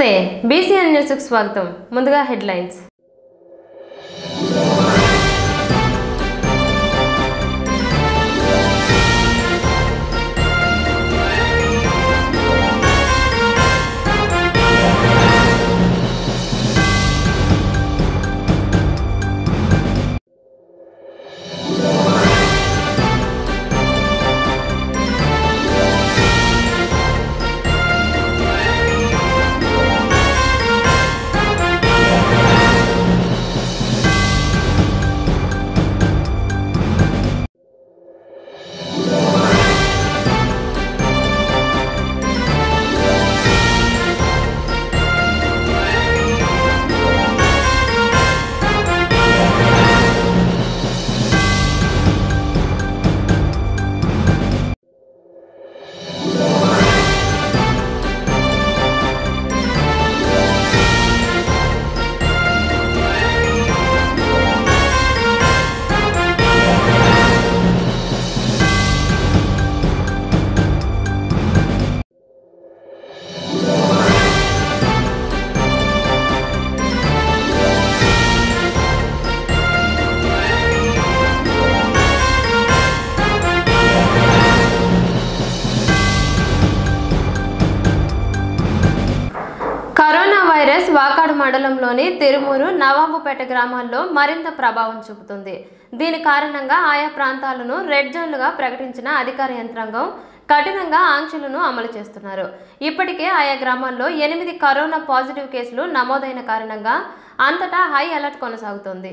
నమస్తే బీసీఎన్ న్యూస్కి స్వాగతం ముందుగా హెడ్లైన్స్ మండలంలోని నవాబుపేట గ్రామాల్లో మరింత ప్రభావం చూపుతుంది. దీని కారణంగా ఆయా ప్రాంతాలను రెడ్ జోన్లుగా ప్రకటించిన అధికార యంత్రాంగం కఠినంగా ఆంక్షలను అమలు చేస్తున్నారు. ఇప్పటికే ఆయా గ్రామాల్లో ఎనిమిది కరోనా పాజిటివ్ కేసులు నమోదైన కారణంగా అంతటా హై అలర్ట్ కొనసాగుతోంది.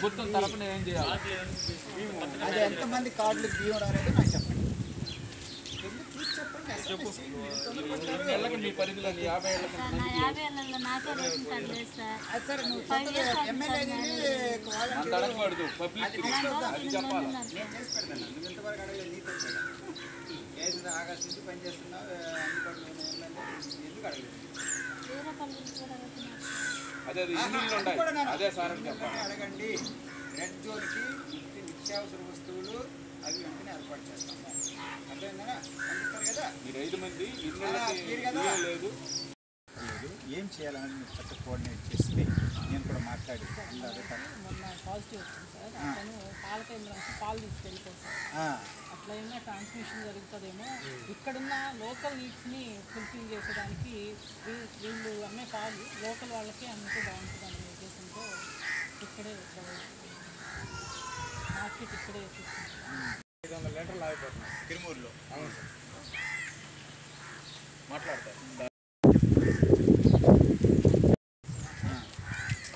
ప్రభుత్వం తరపున ఏం చేయాలి? అది ఎంతమంది కార్డులు బియ్యం అనేది నాకు చెప్పండి. నెలకి మీ పరిధిలో యాభై ఏళ్ళకి అడగకూడదు. పబ్లిక్ అది చెప్పాలి. ఆగస్టు నుంచి పనిచేస్తున్నావు అందుబాటులో ఎందుకు అడగలేదు? అదే అది ఇల్లు అది ఉంటాయి సార్ అడగండి. రెడ్ జోన్కి నిత్యావసర వస్తువులు అవి వెంటనే ఏర్పాటు చేస్తాము. అర్థమైందా పంపిస్తారు కదా? మీరు ఐదు మంది లేదు లేదు. ఏం చేయాలని మీరు చక్క కోఆర్డినేట్ చేస్తే నేను కూడా మాట్లాడి మొన్న పాజిటివ్ వచ్చింది సార్. పాల కేంద్రానికి పాలు తీసుకెళ్ళిపోతారు ఆ, అట్లయినా ట్రాన్స్మిషన్ జరుగుతుందేమో. ఇక్కడున్న లోకల్ నీడ్స్ని ఫుల్ఫిల్ చేసేదానికి వీళ్ళు అమ్మే పాలు లోకల్ వాళ్ళకి అమ్మితే బాగుంటుంది అనే ఉద్దేశంతో ఇక్కడే మార్కెట్ ఇక్కడే ఐదు వందల లీటర్లు ఆగిపోతున్నాయి. తిరుమూరులో. అవును సార్. మాట్లాడతారు.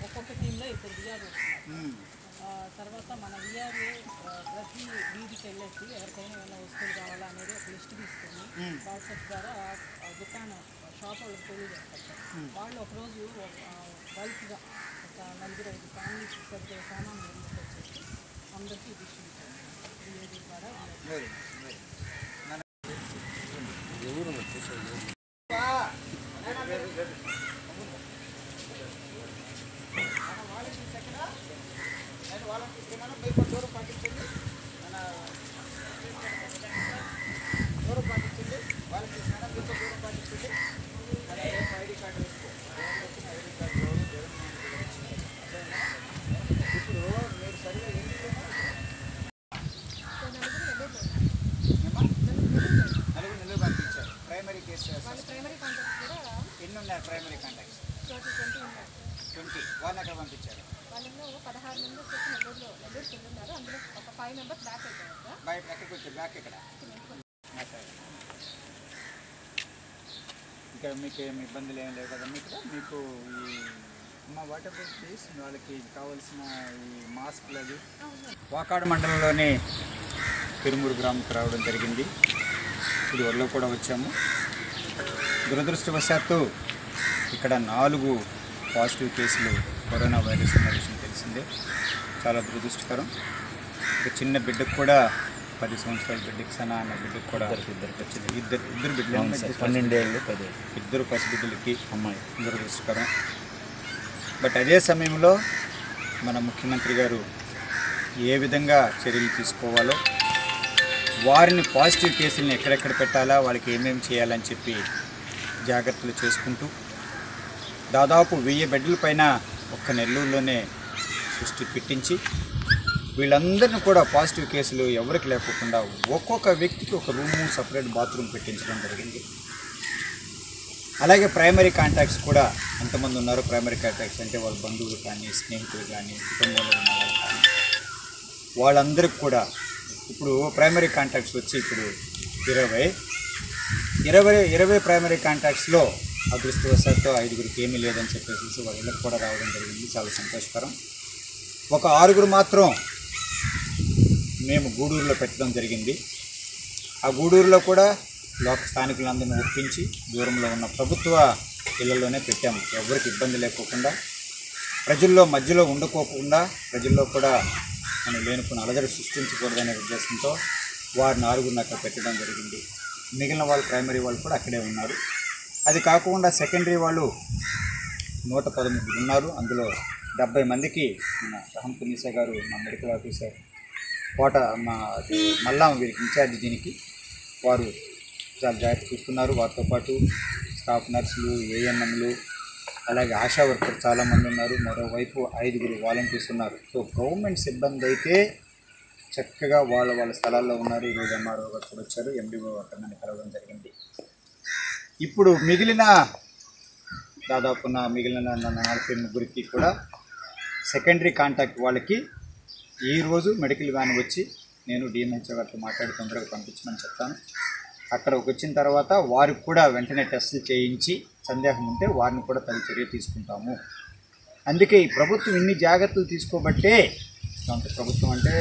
ఒక్కొక్క టీంలో ఇప్పుడు ఆ, తర్వాత మన విఆర్ ప్రతి వీధికి వెళ్ళేసి ఎవరికైనా ఏమైనా వస్తువులు కావాలా అనేది ఒక లిస్ట్ తీసుకొని వాట్సాప్ ద్వారా ఆ దుకాణం షాప్ వాళ్ళకి తెలియజేస్తారు సార్. వాళ్ళు ఒకరోజు బల్క్గా ఒక నలుగురు ఐదు ఫ్యామిలీస్ సరిగ్గా సామాన్లు తీసుకొచ్చేసి అందరికీ డిస్ట్రిబ్యూట్ చేస్తారు ద్వారా వెరీ గుడ్, వెరీ గుడ్. నేను వాళ్ళని తీసుకున్నాను మీరు కొంచెం దూరం పాటించండి మన దూరం పాటించండి వాళ్ళకి తీసుకున్నాను మీరు కొంచెం దూరం పాటించండి కేసు వాళ్ళ ప్రైమరీ కాంటాక్ట్ కూడా ఎన్ని ఉన్నారు ప్రైమరీ కాంటాక్ట్స్ టోటల్ ట్వంటీ ఉన్నారు ట్వంటీ వాళ్ళని ఎక్కడ పంపించారు వాళ్ళలో పదహారు మెంబర్స్ వచ్చి నెల్లూరులో నెల్లూరుకి వెళ్ళున్నారు అందులో ఒక ఫైవ్ మెంబర్స్ బ్యాక్ అయిపోయారు సార్ బయట ఎక్కడికి వచ్చారు బ్యాక్ ఇక్కడ ఇక్కడ మీకు ఏమి ఇబ్బందులు ఏం లేవు కదమ్మా ఇక్కడ మీకు ఈ మా వాటర్ ప్లీజ్ వాళ్ళకి కావాల్సిన ఈ మాస్క్లు అవి. వాకాడు మండలంలోని తిరుమూరు గ్రామంకి రావడం జరిగింది. ఇది వరలో కూడా వచ్చాము. దురదృష్టవశాత్తు ఇక్కడ నాలుగు పాజిటివ్ కేసులు కరోనా వైరస్ ఉన్న విషయం తెలిసిందే. చాలా దురదృష్టకరం. ఒక చిన్న బిడ్డకు కూడా పది సంవత్సరాల బిడ్డకి సనా అన్న బిడ్డకు కూడా ఇద్దరు వచ్చింది. ఇద్దరు ఇద్దరు బిడ్డలు పన్నెండేళ్ళు పది. ఇద్దరు పసిబిడ్డలకి అమ్మాయి. దురదృష్టకరం బట్ అదే సమయంలో మన ముఖ్యమంత్రి గారు ఏ విధంగా చర్యలు తీసుకోవాలో వారిని పాజిటివ్ కేసులను ఎక్కడెక్కడ పెట్టాలా వాళ్ళకి ఏమేమి చేయాలని చెప్పి జాగ్రత్తలు చేసుకుంటూ దాదాపు వెయ్యి బెడ్ల పైన ఒక్క నెల్లూరులోనే సృష్టి పెట్టించి వీళ్ళందరిని కూడా పాజిటివ్ కేసులు ఎవరికి లేకోకుండా ఒక్కొక్క వ్యక్తికి ఒక రూము సపరేట్ బాత్రూమ్ పెట్టించడం జరిగింది. అలాగే ప్రైమరీ కాంటాక్ట్స్ కూడా ఎంతమంది ఉన్నారు ప్రైమరీ కాంటాక్ట్స్ అంటే వాళ్ళ బంధువులు కానీ స్నేహితులు కానీ కుటుంబంలో ఉన్న వాళ్ళు కానీ వాళ్ళందరికీ కూడా ఇప్పుడు ప్రైమరీ కాంటాక్ట్స్ వచ్చి ఇప్పుడు ఇరవై. ఇరవై ఇరవై ప్రైమరీ కాంటాక్ట్స్లో అదృష్టవశాత్తు ఐదుగురికి ఏమీ లేదని చెప్పేసి వాళ్ళ కూడా రావడం జరిగింది. చాలా సంతోషకరం. ఒక ఆరుగురు మాత్రం మేము గూడూరులో పెట్టడం జరిగింది. ఆ గూడూరులో కూడా లోక స్థానికులందరినీ ఒప్పించి దూరంలో ఉన్న ప్రభుత్వ ఇళ్ళలోనే పెట్టాము. ఎవరికి ఇబ్బంది లేకోకుండా ప్రజల్లో మధ్యలో ఉండకోకుండా ప్రజల్లో కూడా మనం లేనుకున్న అలజడి సృష్టించకూడదనే ఉద్దేశంతో వారిని ఆరుగురిని అక్కడ పెట్టడం జరిగింది. మిగిలిన వాళ్ళు ప్రైమరీ వాళ్ళు కూడా అక్కడే ఉన్నారు. అది కాకుండా సెకండరీ వాళ్ళు నూట పదమూడు ఉన్నారు. అందులో డెబ్బై మందికి మన రహం పునీసా గారు మా మెడికల్ ఆఫీసర్ కోట మా మల్లాం వీరికి ఇన్ఛార్జ్ దీనికి వారు చాలా జాగ్రత్త చూస్తున్నారు. వారితో పాటు స్టాఫ్ నర్సులు ఏఎన్ఎంలు అలాగే ఆశా వర్కర్ చాలామంది ఉన్నారు. మరోవైపు ఐదుగురు వాలంటీర్స్ ఉన్నారు. సో గవర్నమెంట్ సిబ్బంది అయితే చక్కగా వాళ్ళ వాళ్ళ స్థలాల్లో ఉన్నారు. ఈరోజు ఎంఆర్ఓ గారు కూడా వచ్చారు. ఎండిఓ గారు నన్ను కలవడం జరిగింది. ఇప్పుడు మిగిలిన దాదాపు నా మిగిలిన నా నలభై ముగ్గురికి కూడా సెకండరీ కాంటాక్ట్ వాళ్ళకి ఈరోజు మెడికల్ వ్యాన్ వచ్చి నేను డిఎంహెచ్ఓ గారితో మాట్లాడి తొందరగా పంపించమని చెప్తాను. అక్కడికి వచ్చిన తర్వాత వారికి కూడా వెంటనే టెస్టులు చేయించి సందేహం ఉంటే వారిని కూడా తగు చర్య తీసుకుంటాము. అందుకే ఈ ప్రభుత్వం ఇన్ని జాగ్రత్తలు తీసుకోబట్టే కొంత ప్రభుత్వం అంటే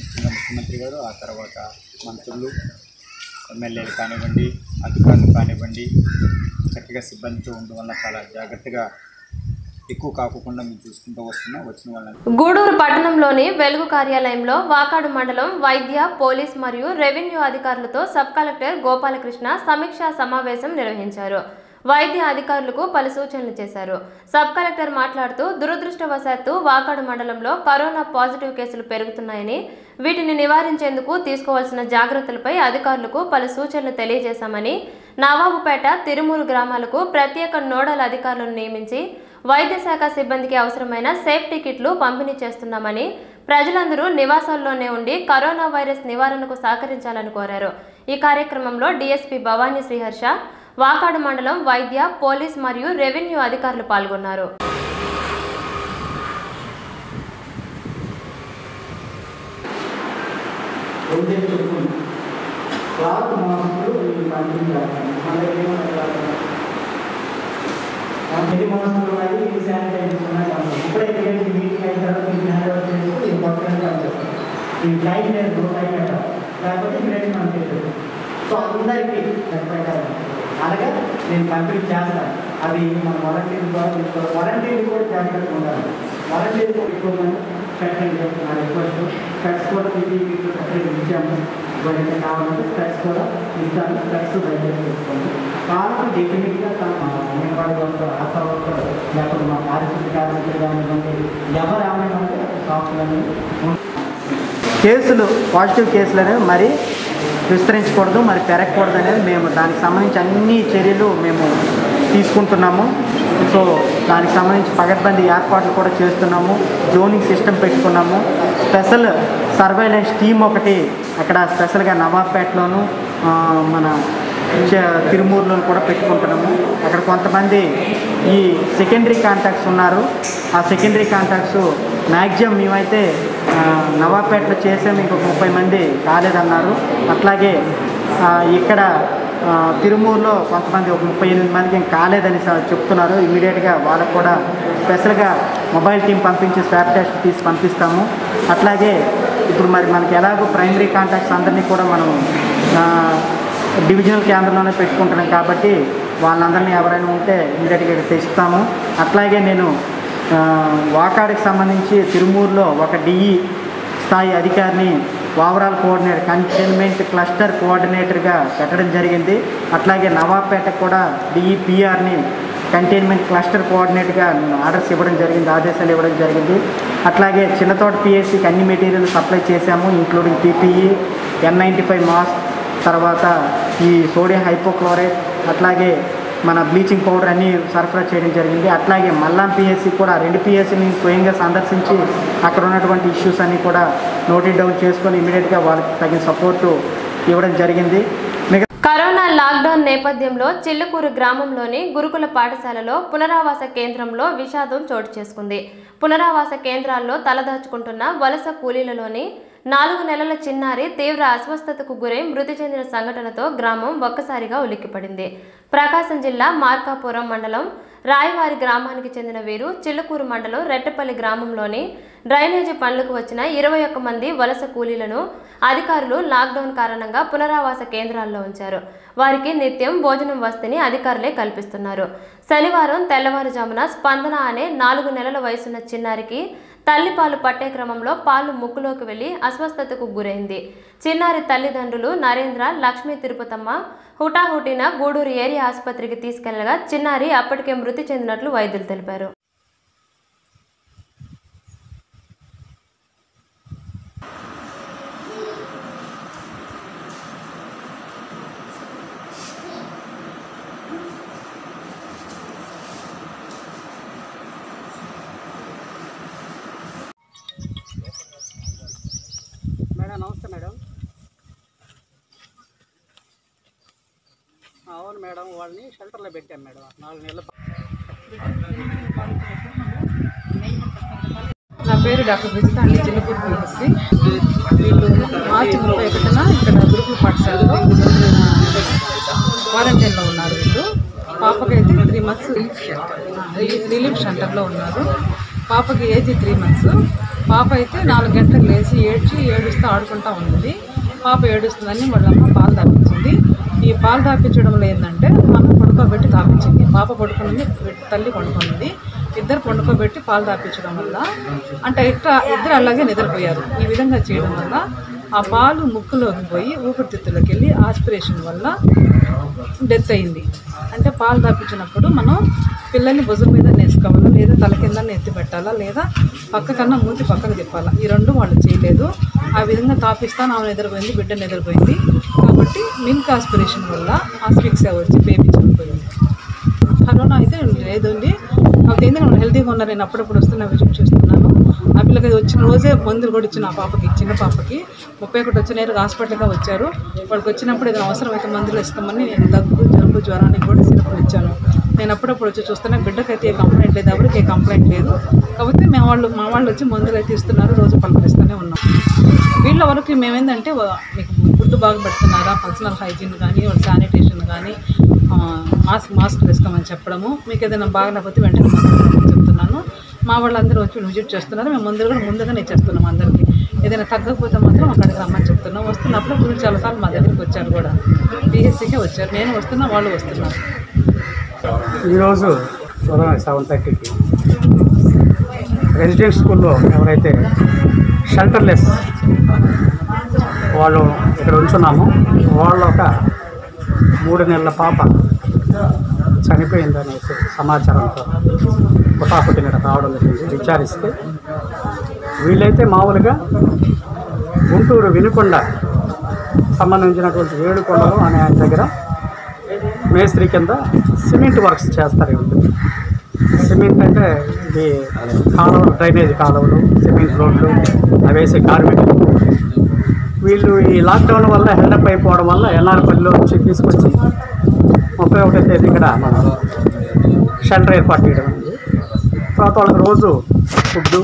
ముఖ్యంగా ముఖ్యమంత్రి గారు ఆ తర్వాత మంత్రులు ఎమ్మెల్యేలు కానివ్వండి అధికారులు కానివ్వండి చక్కగా సిబ్బందితో ఉండడం వల్ల చాలా జాగ్రత్తగా ఎక్కువ కాకుండా మేము చూసుకుంటూ వస్తున్నాం వచ్చిన వాళ్ళని గూడూరు పట్టణంలోని వెలుగు కార్యాలయంలో వాకాడు మండలం వైద్య పోలీస్ మరియు రెవెన్యూ అధికారులతో సబ్ కలెక్టర్ గోపాలకృష్ణ సమీక్షా సమావేశం నిర్వహించారు. వైద్య అధికారులకు పలు సూచనలు చేశారు. సబ్ కలెక్టర్ మాట్లాడుతూ దురదృష్టవశాత్తు వాకాడు మండలంలో కరోనా పాజిటివ్ కేసులు పెరుగుతున్నాయని వీటిని నివారించేందుకు తీసుకోవాల్సిన జాగ్రత్తలపై అధికారులకు పలు సూచనలు తెలియజేశామని నవాబుపేట తిరుమూరు గ్రామాలకు ప్రత్యేక నోడల్ అధికారులను నియమించి వైద్య శాఖ సిబ్బందికి అవసరమైన సేఫ్టీ కిట్లు పంపిణీ చేస్తున్నామని ప్రజలందరూ నివాసాల్లోనే ఉండి కరోనా వైరస్ నివారణకు సహకరించాలని కోరారు. ఈ కార్యక్రమంలో డీఎస్పీ భవానీ శ్రీహర్ష వాకాడు మండలం వైద్య పోలీస్ మరియు రెవెన్యూ అధికారులు పాల్గొన్నారు. మాస్కులు వీళ్ళు పంపిణీ చేస్తాను మన దగ్గర ఇప్పుడే మీటింగ్ అయిన తర్వాత మీకు హ్యాండ్ ఓవర్ చేసి ఈ పక్కన చేస్తాను ఈ టైం లేదు టైం పెట్టాలి లేకపోతే క్రియేట్ మనం చేసేది సో అందరికీ ప్రకారం అలాగే నేను పంపిణీ చేస్తాను అది మన వాలంటీర్ ద్వారా తీసుకోవాలి వాలంటీర్ కూడా జాగ్రత్తగా ఉండాలి వాలంటీర్లు ఎక్కువ పెట్టండి నా రిక్వెస్ట్ కట్స్ కూడా మీకు ఇచ్చాము ఎవరైతే కావాలంటే స్పెట్స్ కూడా ఇస్తాను స్పెట్స్ దయచేసి తీసుకోండి. కావాలి డెఫినెట్గా అంగన్వాడీ వర్క్ ఆశా వర్క్ లేకపోతే మా పారిశుద్ధ్య కార్మికులు కానివ్వండి ఎవరు ఏమైనా షాపులని కేసులు పాజిటివ్ కేసులు అనేవి మరి విస్తరించకూడదు మరి పెరగకూడదు అనేది మేము దానికి సంబంధించి అన్ని చర్యలు మేము తీసుకుంటున్నాము. సో దానికి సంబంధించి పగడ్బందీ ఏర్పాట్లు కూడా చేస్తున్నాము. జోనింగ్ సిస్టమ్ పెట్టుకున్నాము. స్పెషల్ సర్వైలెన్స్ టీమ్ ఒకటి అక్కడ స్పెషల్గా నవాబ్పేటలోను మన చ- తిరుమూరులో కూడా పెట్టుకుంటున్నాము. అక్కడ కొంతమంది ఈ సెకండరీ కాంటాక్ట్స్ ఉన్నారు. ఆ సెకండరీ కాంటాక్ట్స్ మ్యాక్సిమం మేమైతే నవాబ్పేటలో నవాపేటలో చేసాము. ఇంకొక ముప్పై మంది కాలేదన్నారు అట్లాగే ఇక్కడ తిరుమూరులో కొంతమంది ఒక ముప్పై ఎనిమిది మందికి ఇంకా కాలేదని చెప్తున్నారు. ఇమీడియట్గా వాళ్ళకు కూడా స్పెషల్గా మొబైల్ టీం పంపించి స్వాబ్ టెస్ట్ తీసి పంపిస్తాము. అట్లాగే ఇప్పుడు మరి మనకి ఎలాగో ప్రైమరీ కాంటాక్ట్స్ అందరినీ కూడా మనం డివిజనల్ కేంద్రంలోనే పెట్టుకుంటున్నాం కాబట్టి వాళ్ళందరినీ ఎవరైనా ఉంటే ఇమీడియట్గా ఇక్కడ తెస్తాము. అట్లాగే నేను వాకాడికి సంబంధించి తిరుమూరులో ఒక డిఈ స్థాయి అధికారిని ఓవరాల్ కోఆర్డినేటర్ కంటైన్మెంట్ క్లస్టర్ కోఆర్డినేటర్గా పెట్టడం జరిగింది. అట్లాగే నవాబ్పేట కూడా డిఈపిఆర్ని కంటైన్మెంట్ క్లస్టర్ కోఆర్డినేట్గా ఆర్డర్స్ ఇవ్వడం జరిగింది ఆదేశాలు ఇవ్వడం జరిగింది. అట్లాగే చిన్నతోట పిఎస్సికి అన్ని మెటీరియల్ సప్లై చేశాము including PPE N ninety five mask తర్వాత ఈ సోడియం హైపోక్లోరైడ్ అట్లాగే మన బ్లీచింగ్ పౌడర్ అన్నీ సరఫరా చేయడం జరిగింది. అట్లాగే మల్లాం పిఎస్సి కూడా రెండు పిఎస్సిని స్వయంగా సందర్శించి అక్కడ ఉన్నటువంటి ఇష్యూస్ అన్నీ కూడా నోటి డౌన్ చేసుకొని ఇమీడియట్గా వాళ్ళకి తగిన సపోర్టు ఇవ్వడం జరిగింది. కరోనా లాక్డౌన్ నేపథ్యంలో చిల్లుకూరు గ్రామంలోని గురుకుల పాఠశాలలో పునరావాస కేంద్రంలో విషాదం చోటు చేసుకుంది. పునరావాస కేంద్రాల్లో తలదాచుకుంటున్న వలస కూలీలలోని నాలుగు నెలల చిన్నారి తీవ్ర అస్వస్థతకు గురై మృతి చెందిన సంఘటనతో గ్రామం ఒక్కసారిగా ఉలిక్కిపడింది. ప్రకాశం జిల్లా మార్కాపురం మండలం రాయవారి గ్రామానికి చెందిన వీరు చిల్లకూరు మండలం రెట్టపల్లి గ్రామంలోని డ్రైనేజీ పనులకు వచ్చిన ఇరవై ఒక్క మంది వలస కూలీలను అధికారులు లాక్డౌన్ కారణంగా పునరావాస కేంద్రాల్లో ఉంచారు. వారికి నిత్యం భోజనం వసతిని అధికారులే కల్పిస్తున్నారు. శనివారం తెల్లవారుజామున స్పందన అనే నాలుగు నెలల వయసున్న చిన్నారికి తల్లిపాలు పట్టే క్రమంలో పాలు ముక్కులోకి వెళ్ళి అస్వస్థతకు గురైంది. చిన్నారి తల్లిదండ్రులు నరేంద్ర లక్ష్మీ తిరుపతమ్మ హుటాహుటిన గూడూరు ఏరియా ఆసుపత్రికి తీసుకెళ్ళగా చిన్నారి అప్పటికే మృతి చెందినట్లు వైద్యులు తెలిపారు మేడం నమస్తే మేడం అవును మేడం వాళ్ళని షెల్టర్లో పెట్టాం మేడం. నాలుగు నెలల నా పేరు డాక్టర్ బ్రిజిత అండి. చిన్నపూర్ పిఎస్సి వీళ్ళు మార్చి ముప్పై ఒకటిన ఇక్కడ గురుకుల పాఠశాలలో క్వారంటైన్లో ఉన్నారు వీళ్ళు. అయితే త్రీ మంత్స్ రిలీఫ్ సెంటర్లో ఉన్నారు. పాపకి ఏజ్ త్రీ మంత్స్ పాప అయితే నాలుగు గంటలకు లేచి ఏడ్చి ఏడుస్తూ ఆడుకుంటూ ఉంది. పాప ఏడుస్తుందని వాళ్ళమ్మ పాలు తాపించింది ఈ పాలు తాపించడంలో ఏంటంటే మనం పడుకోబెట్టి తాపించింది. పాప పడుకున్నది తల్లి పడుకున్నది. ఇద్దరు పండుకోబెట్టి పాలు తాపించడం వల్ల అంటే ఇట్లా ఇద్దరు అలాగే నిద్రపోయారు. ఈ విధంగా చేయడం వల్ల ఆ పాలు ముక్కులోకి పోయి ఊపిరితిత్తులకు వెళ్ళి ఆస్పిరేషన్ వల్ల డెత్ అయింది. అంటే పాలు తాపించినప్పుడు మనం పిల్లల్ని భుజం మీద పెట్టుకోవాలా లేదా తల కింద ఎత్తి పెట్టాలా లేదా పక్క కన్నా మూతి పక్కకు తిప్పాలా? ఈ రెండు వాళ్ళు చేయలేదు. ఆ విధంగా తాపిస్తాను. ఆమె నిద్రపోయింది బిడ్డ నిద్రపోయింది. కాబట్టి మిల్క్ ఆస్పిరేషన్ వల్ల ఆస్పిక్స్ వచ్చి బేబీ చనిపోయింది. కరోనా అయితే లేదండి. నాకు ఎందుకంటే వాళ్ళు హెల్తీగా ఉన్నారు? నేను అప్పుడప్పుడు వస్తున్న విజయం చేస్తున్నాను. ఆ పిల్లకి వచ్చిన రోజే మందులు కూడా ఇచ్చిన ఆ పాపకి చిన్న పాపకి. ముప్పై ఒకటి వచ్చి నేరుగా హాస్పిటల్గా వచ్చారు. వాళ్ళకి వచ్చినప్పుడు ఏదైనా అవసరం అయితే మందులు ఇస్తామని నేను దగ్గు జలుబు జ్వరానికి కూడా సిరప్లు ఇచ్చాను. నేను అప్పుడప్పుడు వచ్చి చూస్తున్నా బిడ్డకైతే ఏ కంప్లైంట్ లేదు ఎవరికి ఏ కంప్లైంట్ లేదు. కాకపోతే మేము వాళ్ళు మా వాళ్ళు వచ్చి మందులు అయితే ఇస్తున్నారు రోజు పలకరిస్తూనే ఉన్నాం. వీళ్ళ వరకు మేమేందంటే మీకు ఫుడ్ బాగా పెడుతున్నారా? పర్సనల్ హైజీన్ కానీ శానిటేషన్ కానీ మాస్క్ మాస్క్ వేసుకోమని చెప్పడము. మీకు ఏదైనా బాగలేకపోతే వెంటనే చెప్తున్నాను. మా వాళ్ళందరూ వచ్చి విజిట్ చేస్తున్నారు. మేము ముందు కూడా ముందుగానే చేస్తున్నాం అందరికీ. ఏదైనా తగ్గకపోతే మాత్రం అక్కడికి రమ్మని చెప్తున్నాం. వస్తున్నప్పుడు గురించి చాలాసార్లు మా దగ్గరికి వచ్చారు కూడా. బీఎస్సీకే వచ్చారు. నేను వస్తున్నా వాళ్ళు వస్తున్నారు. ఈరోజు ఉదయం సెవెన్ థర్టీకి. రెసిడెంట్ స్కూల్లో ఎవరైతే షెల్టర్లెస్ వాళ్ళు ఇక్కడ ఉంచున్నాము వాళ్ళ ఒక మూడు నెలల పాప చనిపోయిందనేసి సమాచారంతో హుటాహుటిన రావడం జరిగింది. విచారిస్తే వీళ్ళైతే మామూలుగా గుంటూరు వినుకొండ సంబంధించినటువంటి ఏడుకొండలు అనే ఆయన దగ్గర మేస్త్రి కింద సిమెంట్ వర్క్స్ చేస్తారు వీళ్ళు సిమెంట్ అంటే ఇది కాలువలు డ్రైనేజ్ కాలువలు సిమెంట్ రోడ్లు అవి వేసే కార్మికులు. వీళ్ళు ఈ లాక్డౌన్ వల్ల హెల్డప్ అయిపోవడం వల్ల ఎన్ఆర్పల్లిలో వచ్చి తీసుకొచ్చి ముప్పై ఒకటో తేదీ ఇక్కడ మన షెల్టర్ ఏర్పాటు చేయడం తర్వాత వాళ్ళకి రోజు ఫుడ్డు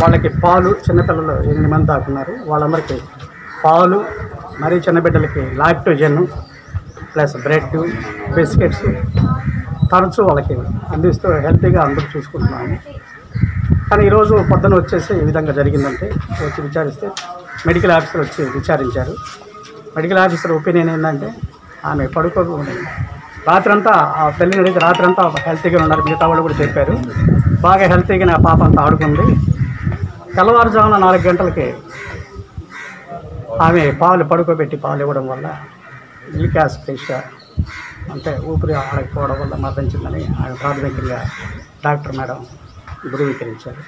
వాళ్ళకి పాలు చిన్నపిల్లలు ఎనిమిది మంది దాకున్నారు వాళ్ళందరికీ పాలు మరీ చిన్నబిడ్డలకి లాక్టోజన్ ప్లస్ బ్రెడ్ బిస్కెట్స్ తరచూ వాళ్ళకి అందిస్తూ హెల్తీగా అందరూ చూసుకుంటున్నాము. కానీ ఈరోజు పొద్దున వచ్చేసి ఈ విధంగా జరిగిందంటే వచ్చి విచారిస్తే మెడికల్ ఆఫీసర్ వచ్చి విచారించారు. మెడికల్ ఆఫీసర్ ఒపీనియన్ ఏంటంటే ఆమె పడుకోకుండా రాత్రంతా ఆ తల్లిని అడిగితే రాత్రంతా హెల్తీగా ఉన్నారు మిగతా వాళ్ళు కూడా చెప్పారు. బాగా హెల్తీగా నా పాప అంతా ఆడుకుంది. తెల్లవారుజామున నాలుగు గంటలకి ఆమె పాలు పడుకోబెట్టి పాలు ఇవ్వడం వల్ల ఈకాస్ అంటే ఊపిరి ఆడకపోవడం వల్ల మరణించిందని ఆయన ప్రాథమికంగా డాక్టర్ మేడం ధృవీకరించారు.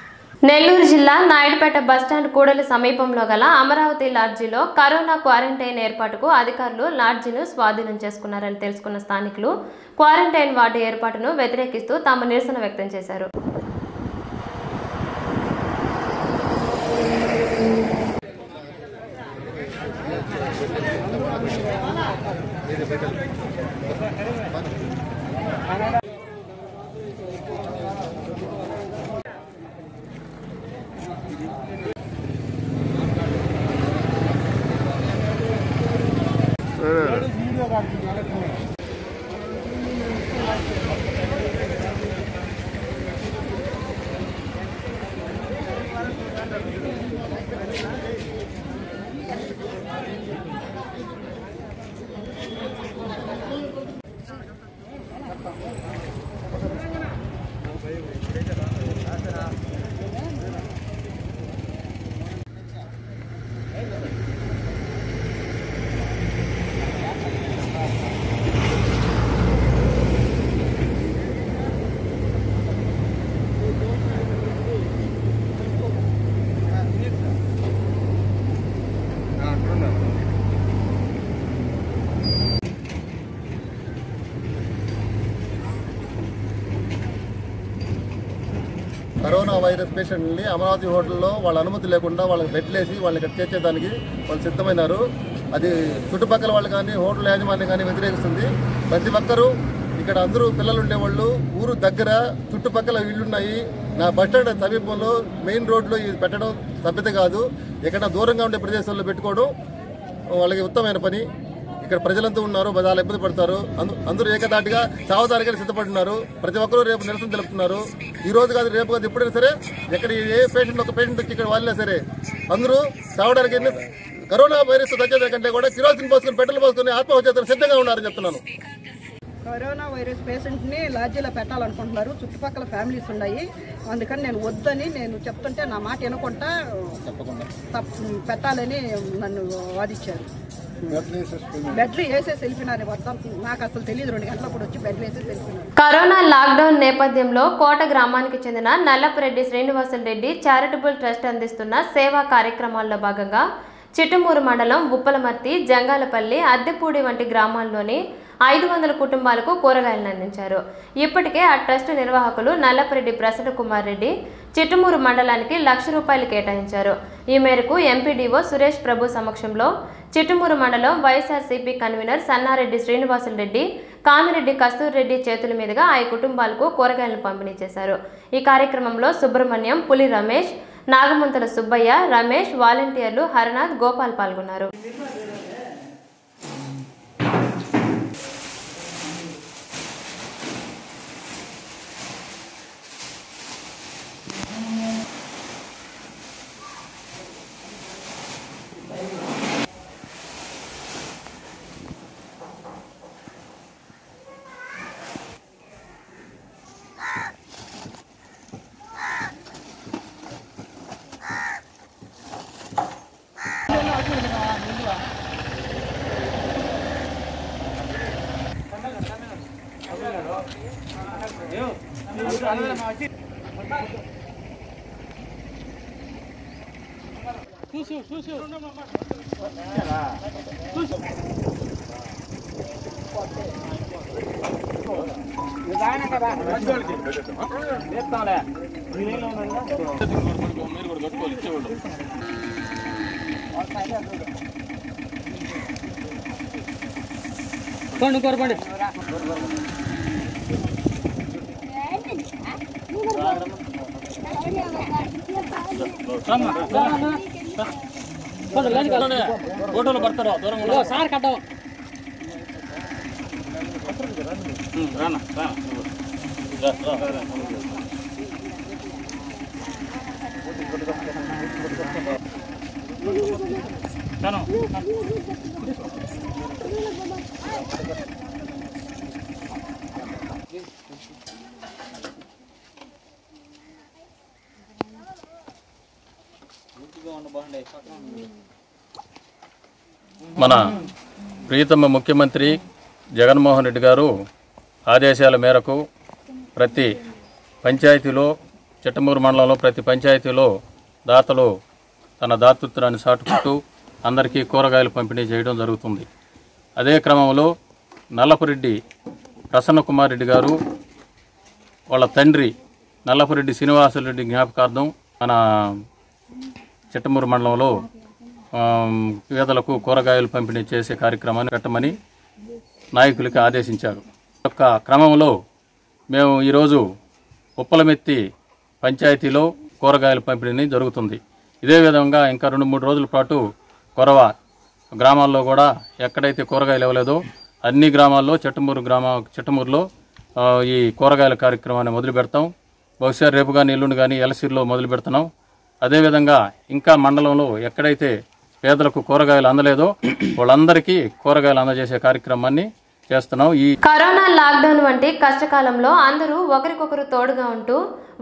నెల్లూరు జిల్లా నాయుడుపేట బస్టాండ్ కూడలి సమీపంలో గల అమరావతి లాడ్జిలో కరోనా క్వారంటైన్ ఏర్పాటుకు అధికారులు లాడ్జిను స్వాధీనం చేసుకున్నారని తెలుసుకున్న స్థానికులు క్వారంటైన్ వార్డు ఏర్పాటును వ్యతిరేకిస్తూ తాము నిరసన వ్యక్తం చేశారు. కరోనా వైరస్ పేషెంట్ని అమరావతి హోటల్లో వాళ్ళ అనుమతి లేకుండా వాళ్ళకి బెడ్లేసి వాళ్ళని ఇక్కడ చేర్చేదానికి వాళ్ళు సిద్ధమైనారు. అది చుట్టుపక్కల వాళ్ళు కానీ హోటల్ యాజమాన్యం కానీ వ్యతిరేకిస్తుంది. ప్రతి ఒక్కరూ ఇక్కడ అందరూ పిల్లలు ఉండేవాళ్ళు ఊరు దగ్గర చుట్టుపక్కల ఇళ్ళున్నాయి. నా బస్ స్టాండ్ సమీపంలో మెయిన్ రోడ్లో ఇది పెట్టడం సభ్యత కాదు. ఎక్కడ దూరంగా ఉండే ప్రదేశాల్లో పెట్టుకోవడం వాళ్ళకి ఉత్తమైన పని. ఇక్కడ ప్రజలంతా ఉన్నారు చాలా ఇబ్బంది పడతారు. అందరూ ఏకదాటిగా చావదానికి సిద్ధపడుతున్నారు. ప్రతి ఒక్కరూ రేపు నిరసన తెలుపుతున్నారు. ఈ రోజు కాదు రేపు కాదు ఎప్పుడైనా సరే ఎక్కడ ఏ పేషెంట్ ఒక పేషెంట్ వచ్చి ఇక్కడ వాళ్ళినా సరే అందరూ చావడానికి కరోనా వైరస్ తగ్గేది కంటే కూడా కిరోసిన్ పోసుకుని పెట్రోల్ పోసుకుని ఆత్మహత్య సిద్ధంగా ఉన్నారని చెప్తున్నాను. కరోనా వైరస్ పేషెంట్ని లాడ్జీలో పెట్టాలనుకుంటున్నారు. చుట్టుపక్కల ఫ్యామిలీస్ ఉన్నాయి. అందుకని నేను వద్దని నేను చెప్తుంటే నా మాట వినకుండా తప్ప పెట్టాలని నన్ను వాదించారు. బెడ్లు వేసేసి వెళ్ళిపోయినారు మొత్తం. నాకు అసలు తెలియదు రెండు గంటలప్పుడు వచ్చి బెడ్లు వేసేసి వెళ్ళిపోయినారు. కరోనా లాక్డౌన్ నేపథ్యంలో కోట గ్రామానికి చెందిన నల్లపురెడ్డి శ్రీనివాసులు రెడ్డి చారిటబుల్ ట్రస్ట్ అందిస్తున్న సేవా కార్యక్రమాల్లో భాగంగా చిట్టుమూరు మండలం ఉప్పలమర్తి జంగాలపల్లి అద్దెపూడి వంటి గ్రామాల్లోని ఐదు వందల కుటుంబాలకు కూరగాయలను అందించారు. ఇప్పటికే ఆ ట్రస్ట్ నిర్వాహకులు నల్లపరెడ్డి ప్రసన్న కుమార్ రెడ్డి చిట్టుమూరు మండలానికి లక్ష రూపాయలు కేటాయించారు. ఈ మేరకు ఎంపీడీఓ సురేష్ ప్రభు సమక్షంలో చిట్టుమూరు మండలం వైఎస్ఆర్సీపీ కన్వీనర్ సన్నారెడ్డి శ్రీనివాసులు రెడ్డి కామిరెడ్డి కస్తూరిరెడ్డి చేతుల మీదుగా ఆ కుటుంబాలకు కూరగాయలను పంపిణీ చేశారు. ఈ కార్యక్రమంలో సుబ్రహ్మణ్యం పులి రమేష్ నాగమంతుల సుబ్బయ్య రమేష్ వాలంటీర్లు హరనాథ్ గోపాల్ పాల్గొన్నారు. మీరు కూడా కట్టుకోవాలి ఇచ్చేవాళ్ళు పండు కోరపండి ఫోటోలు పడతారు దూరంగా సార్ కట్టం రానా మన ప్రియతమ ముఖ్యమంత్రి జగన్మోహన్ రెడ్డి గారు ఆదేశాల మేరకు ప్రతి పంచాయతీలో చిట్టమూరు మండలంలో ప్రతి పంచాయతీలో దాతలు తన దాతృత్వాన్ని సాటుకుంటూ అందరికీ కూరగాయలు పంపిణీ చేయడం జరుగుతుంది. అదే క్రమంలో నల్లపురెడ్డి ప్రసన్న కుమార్ రెడ్డి గారు వాళ్ళ తండ్రి నల్లపురెడ్డి శ్రీనివాసరెడ్డి జ్ఞాపకార్థం మన చిట్టమూరు మండలంలో పేదలకు కూరగాయలు పంపిణీ చేసే కార్యక్రమాన్ని పెట్టమని నాయకులకి ఆదేశించారు. యొక్క క్రమంలో మేము ఈరోజు ఉప్పలమెత్తి పంచాయతీలో కూరగాయల పంపిణీ జరుగుతుంది. ఇదే విధంగా ఇంకా రెండు మూడు రోజుల పాటు కొరవ గ్రామాల్లో కూడా ఎక్కడైతే కూరగాయలు ఇవ్వలేదో అన్ని గ్రామాల్లో చెట్టమూరు గ్రామ చెట్టమూరులో ఈ కూరగాయల కార్యక్రమాన్ని మొదలు పెడతాం. బహుశా రేపు కానీ ఎల్లుండి కానీ ఎలసిరిలో మొదలు పెడుతున్నాం. అదేవిధంగా ఇంకా మండలంలో ఎక్కడైతే పేదలకు కూరగాయలు అందలేదో వాళ్ళందరికీ కూరగాయలు అందజేసే కార్యక్రమాన్ని చేస్తున్నాం. ఈ కరోనా లాక్డౌన్ వంటి కష్టకాలంలో అందరూ ఒకరికొకరు తోడుగా ఉంటూ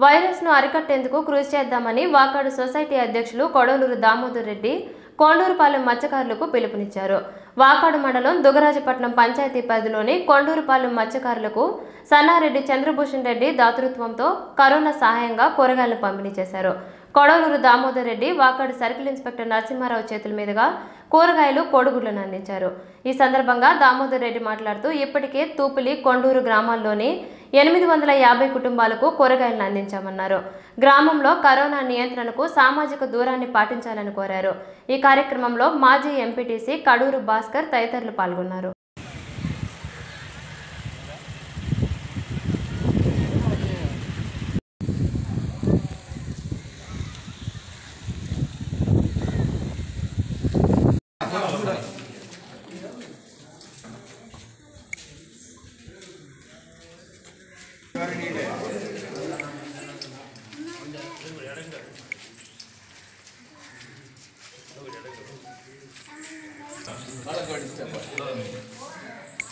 వైరస్ను అరికట్టేందుకు కృషి చేద్దామని వాకాడు సొసైటీ అధ్యక్షులు కొడవలూరు దామోదర్ రెడ్డి కొండూరుపాలెం మత్స్యకారులకు పిలుపునిచ్చారు. వాకాడు మండలం దుగరాజపట్నం పంచాయతీ పరిధిలోని కొండూరుపాలెం మత్స్యకారులకు సన్నారెడ్డి చంద్రభూషణ్ రెడ్డి దాతృత్వంతో కరోనా సహాయంగా కూరగాయలు పంపిణీ చేశారు. కొడవలూరు దామోదర్ రెడ్డి వాకాడు సర్కిల్ ఇన్స్పెక్టర్ నరసింహారావు చేతుల మీదుగా కూరగాయలు కోడిగుడ్లను అందించారు. ఈ సందర్భంగా దామోదర్ రెడ్డి మాట్లాడుతూ ఇప్పటికే తూపిలి కొండూరు గ్రామాల్లోని ఎనిమిది వందల యాభై కుటుంబాలకు కూరగాయలను అందించామన్నారు. గ్రామంలో కరోనా నియంత్రణకు సామాజిక దూరాన్ని పాటించాలని కోరారు. ఈ కార్యక్రమంలో మాజీ ఎంపీటీసీ కడూరు భాస్కర్ తదితరులు పాల్గొన్నారు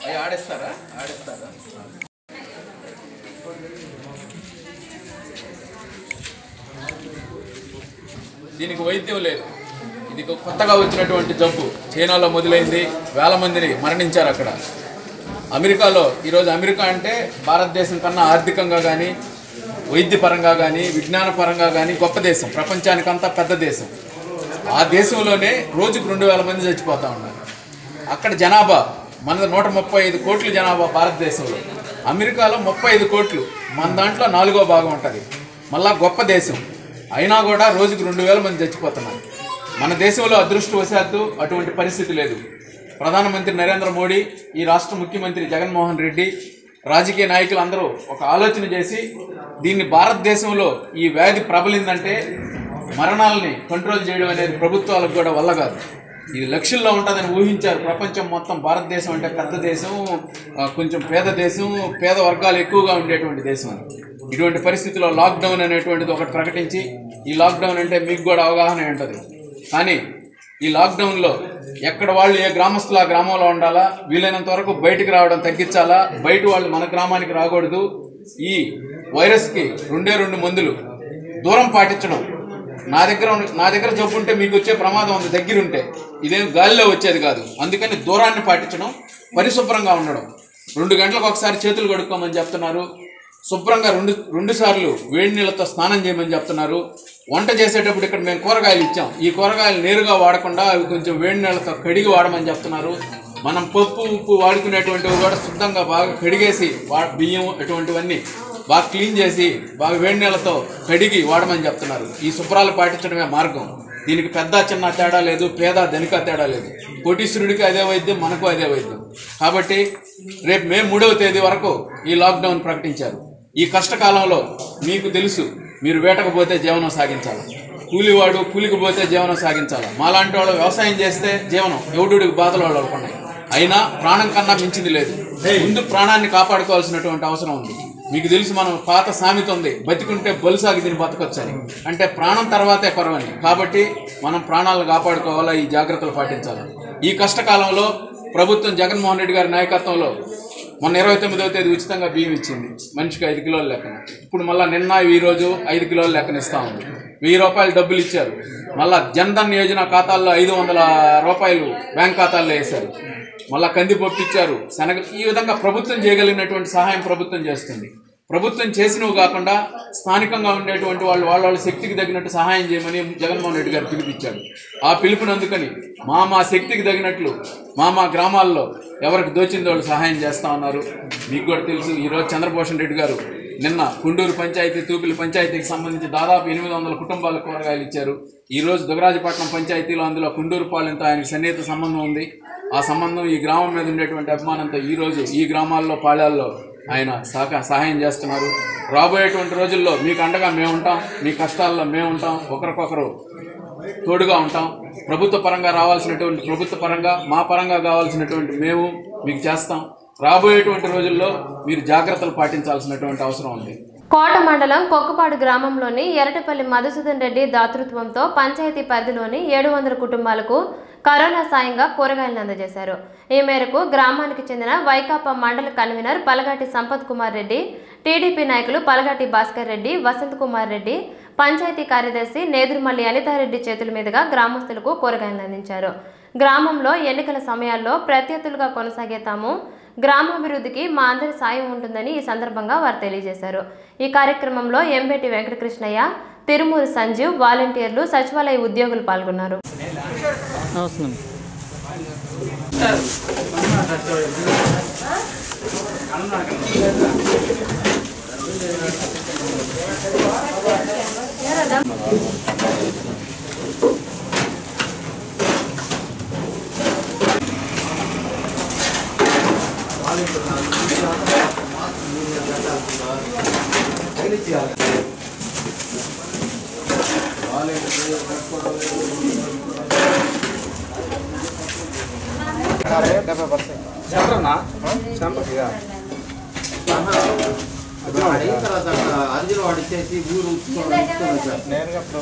అవి ఆడేస్తారా ఆడేస్తారా దీనికి వైద్యం లేదు ఇది కొత్తగా వచ్చినటువంటి జబ్బు చైనాలో మొదలైంది. వేల మందిని మరణించారు అక్కడ. అమెరికాలో ఈరోజు అమెరికా అంటే భారతదేశం కన్నా ఆర్థికంగా కానీ వైద్యపరంగా కానీ విజ్ఞానపరంగా కానీ గొప్ప దేశం. ప్రపంచానికంతా పెద్ద దేశం. ఆ దేశంలోనే రోజుకు రెండు వేల మంది చచ్చిపోతూ ఉన్నారు. అక్కడ జనాభా మన నూట ముప్పై ఐదు కోట్ల జనాభా భారతదేశంలో. అమెరికాలో ముప్పై ఐదు కోట్లు. మన దాంట్లో నాలుగో భాగం ఉంటుంది. మళ్ళా గొప్ప దేశం. అయినా కూడా రోజుకు రెండు వేల మంది చచ్చిపోతున్నారు. మన దేశంలో అదృష్టవశాత్తు అటువంటి పరిస్థితి లేదు. ప్రధానమంత్రి నరేంద్ర మోడీ ఈ రాష్ట్ర ముఖ్యమంత్రి జగన్మోహన్ రెడ్డి రాజకీయ నాయకులు అందరూ ఒక ఆలోచన చేసి దీన్ని భారతదేశంలో ఈ వ్యాధి ప్రబలిందంటే మరణాలని కంట్రోల్ చేయడం అనేది ప్రభుత్వాలకు కూడా వల్ల కాదు. ఇది లక్ష్యంలో ఉంటుందని ఊహించారు ప్రపంచం మొత్తం. భారతదేశం అంటే పెద్ద దేశం కొంచెం పేద దేశం పేద వర్గాలు ఎక్కువగా ఉండేటువంటి దేశం అని ఇటువంటి పరిస్థితిలో లాక్డౌన్ అనేటువంటిది ఒకటి ప్రకటించి ఈ లాక్డౌన్ అంటే మీకు కూడా అవగాహన ఉంటుంది. కానీ ఈ లాక్డౌన్లో ఎక్కడ వాళ్ళు ఏ గ్రామస్తులు ఆ గ్రామంలో ఉండాలా వీలైనంత వరకు బయటకు రావడం తగ్గించాలా బయట వాళ్ళు మన గ్రామానికి రాకూడదు. ఈ వైరస్కి రెండే రెండు మందులు దూరం పాటించడం. నా దగ్గర నా దగ్గర జబ్బు ఉంటే మీకు వచ్చే ప్రమాదం ఉంది దగ్గర ఉంటే ఇదేం గాలిలో వచ్చేది కాదు. అందుకని దూరాన్ని పాటించడం పరిశుభ్రంగా ఉండడం. రెండు గంటలకు ఒకసారి చేతులు కడుక్కోమని చెప్తున్నారు. శుభ్రంగా రెండు రెండు సార్లు వేడి నీళ్ళతో స్నానం చేయమని చెప్తున్నారు. వంట చేసేటప్పుడు ఇక్కడ మేము కూరగాయలు ఇచ్చాం. ఈ కూరగాయలు నేరుగా వాడకుండా అవి కొంచెం వేడి నీళ్ళతో కడిగి వాడమని చెప్తున్నారు. మనం పప్పు ఉప్పు వాడుకునేటువంటివి కూడా శుద్ధంగా బాగా కడిగేసి వా బియ్యం ఇటువంటివన్నీ బాగా క్లీన్ చేసి బాగా వేడి నీళ్ళతో కడిగి వాడమని చెప్తున్నారు. ఈ శుభ్రాలు పాటించడమే మార్గం. దీనికి పెద్ద చిన్న తేడా లేదు పేద ధనిక తేడా లేదు. కోటీశ్వరుడికి అదే వైద్యం మనకు అదే వైద్యం. కాబట్టి రేపు మే మూడవ తేదీ వరకు ఈ లాక్డౌన్ ప్రకటించారు. ఈ కష్టకాలంలో మీకు తెలుసు మీరు వేటకు పోతే జీవనం సాగించాలి? కూలివాడు కూలికి పోతే జీవనం సాగించాలి? మాలాంటి వాళ్ళు వ్యవసాయం చేస్తే జీవనం ఎవడుడికి బాధలు వాళ్ళు ఉన్నాయి అయినా ప్రాణం కన్నా మించింది లేదు. ముందు ప్రాణాన్ని కాపాడుకోవాల్సినటువంటి అవసరం ఉంది. మీకు తెలుసు మనం పాత సామెత ఉంది బతికుంటే బొలుసాగి దీన్ని బతకొచ్చని. అంటే ప్రాణం తర్వాతే కొరవని కాబట్టి మనం ప్రాణాలను కాపాడుకోవాలా ఈ జాగ్రత్తలు పాటించాలి? ఈ కష్టకాలంలో ప్రభుత్వం జగన్మోహన్ రెడ్డి గారి నాయకత్వంలో మొన్న ఇరవై తొమ్మిదవ తేదీ ఉచితంగా బియ్యం ఇచ్చింది. మనిషికి ఐదు కిలోల లెక్కన. ఇప్పుడు మళ్ళీ నిన్న ఈ రోజు ఐదు కిలోల లెక్కన ఇస్తా ఉంది. వెయ్యి రూపాయలు డబ్బులు ఇచ్చారు. మళ్ళీ జన్ధన్ యోజన ఖాతాల్లో ఐదు వందల రూపాయలు బ్యాంక్ ఖాతాల్లో వేశారు. మళ్ళీ కందిపప్పు ఇచ్చారు. శనగ ఈ విధంగా ప్రభుత్వం చేయగలిగినటువంటి సహాయం ప్రభుత్వం చేస్తుంది. ప్రభుత్వం చేసినవి కాకుండా స్థానికంగా ఉండేటువంటి వాళ్ళు వాళ్ళ వాళ్ళ శక్తికి తగినట్టు సహాయం చేయమని జగన్మోహన్ రెడ్డి గారు పిలిపించాడు ఆ పిలుపుని అందుకని మా మా శక్తికి తగినట్లు మా మా గ్రామాల్లో ఎవరికి దోచింది వాళ్ళు సహాయం చేస్తా ఉన్నారు. మీకు కూడా తెలుసు ఈరోజు చంద్రభూషణ్ రెడ్డి గారు నిన్న కుండూరు పంచాయతీ తూపిలి పంచాయతీకి సంబంధించి దాదాపు ఎనిమిది వందల కుటుంబాలకు కూరగాయలు ఇచ్చారు. ఈరోజు దుగరాజపట్నం పంచాయతీలో అందులో కుండూరు పాలెంతో ఆయనకు సన్నిహిత సంబంధం ఉంది. ఆ సంబంధం ఈ గ్రామం మీద ఉండేటువంటి అభిమానంతో ఈ రోజు ఈ గ్రామాల్లో పాళ్యాల్లో ఆయన సహక సహాయం చేస్తున్నారు. రాబోయేటువంటి రోజుల్లో మీకు అండగా మేము ఉంటాం మీ కష్టాల్లో మేము ఉంటాం ఒకరికొకరు తోడుగా ఉంటాం. ప్రభుత్వ పరంగా రావాల్సినటువంటి ప్రభుత్వ పరంగా మా పరంగా కావాల్సినటువంటి మేము మీకు చేస్తాం. రాబోయేటువంటి రోజుల్లో మీరు జాగ్రత్తలు పాటించాల్సినటువంటి అవసరం ఉంది. కోట మండలం కొక్కపాడు గ్రామంలోని ఎరటపల్లి మధుసూదన్ రెడ్డి దాతృత్వంతో పంచాయతీ పరిధిలోని ఏడు వందల కుటుంబాలకు కరోనా సాయంగా కూరగాయలను అందజేశారు. ఈ మేరకు గ్రామానికి చెందిన వైకాపా మండల కన్వీనర్ పలగాటి సంపత్ కుమార్ రెడ్డి టీడీపీ నాయకులు పలగాటి భాస్కర్ రెడ్డి వసంత్ కుమార్ రెడ్డి పంచాయతీ కార్యదర్శి నేదురుమల్లి అనితారెడ్డి చేతుల మీదుగా గ్రామస్తులకు కూరగాయలను అందించారు. గ్రామంలో ఎన్నికల సమయాల్లో ప్రత్యర్థులుగా కొనసాగే తాము గ్రామాభివృద్ధికి మా అందరి సాయం ఉంటుందని ఈ సందర్భంగా వారు తెలియజేశారు. ఈ కార్యక్రమంలో ఎంబేటి వెంకటకృష్ణయ్య తిరుమూరు సంజీవ్ వాలంటీర్లు సచివాలయ ఉద్యోగులు పాల్గొన్నారు. అవసరం Thank you. అర్జున్ వాడు ఇచ్చేసి ఊరు ఉంచుకోవాలి సార్. నేరుగా ఇప్పుడు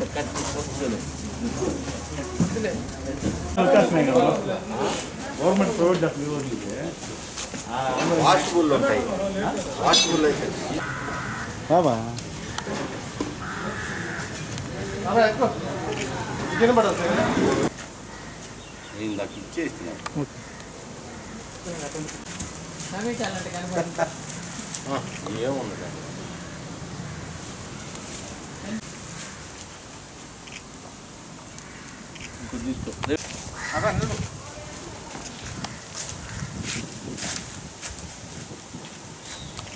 dekat జాస్త అంతా గవర్నమెంట్ ప్రొవైడ్ చేస్తుంది వాషబుల్ ఉంటాయి వాషబుల్ అయితే బాబా నేను నాకు ఇచ్చేస్తున్నాను ఏముంది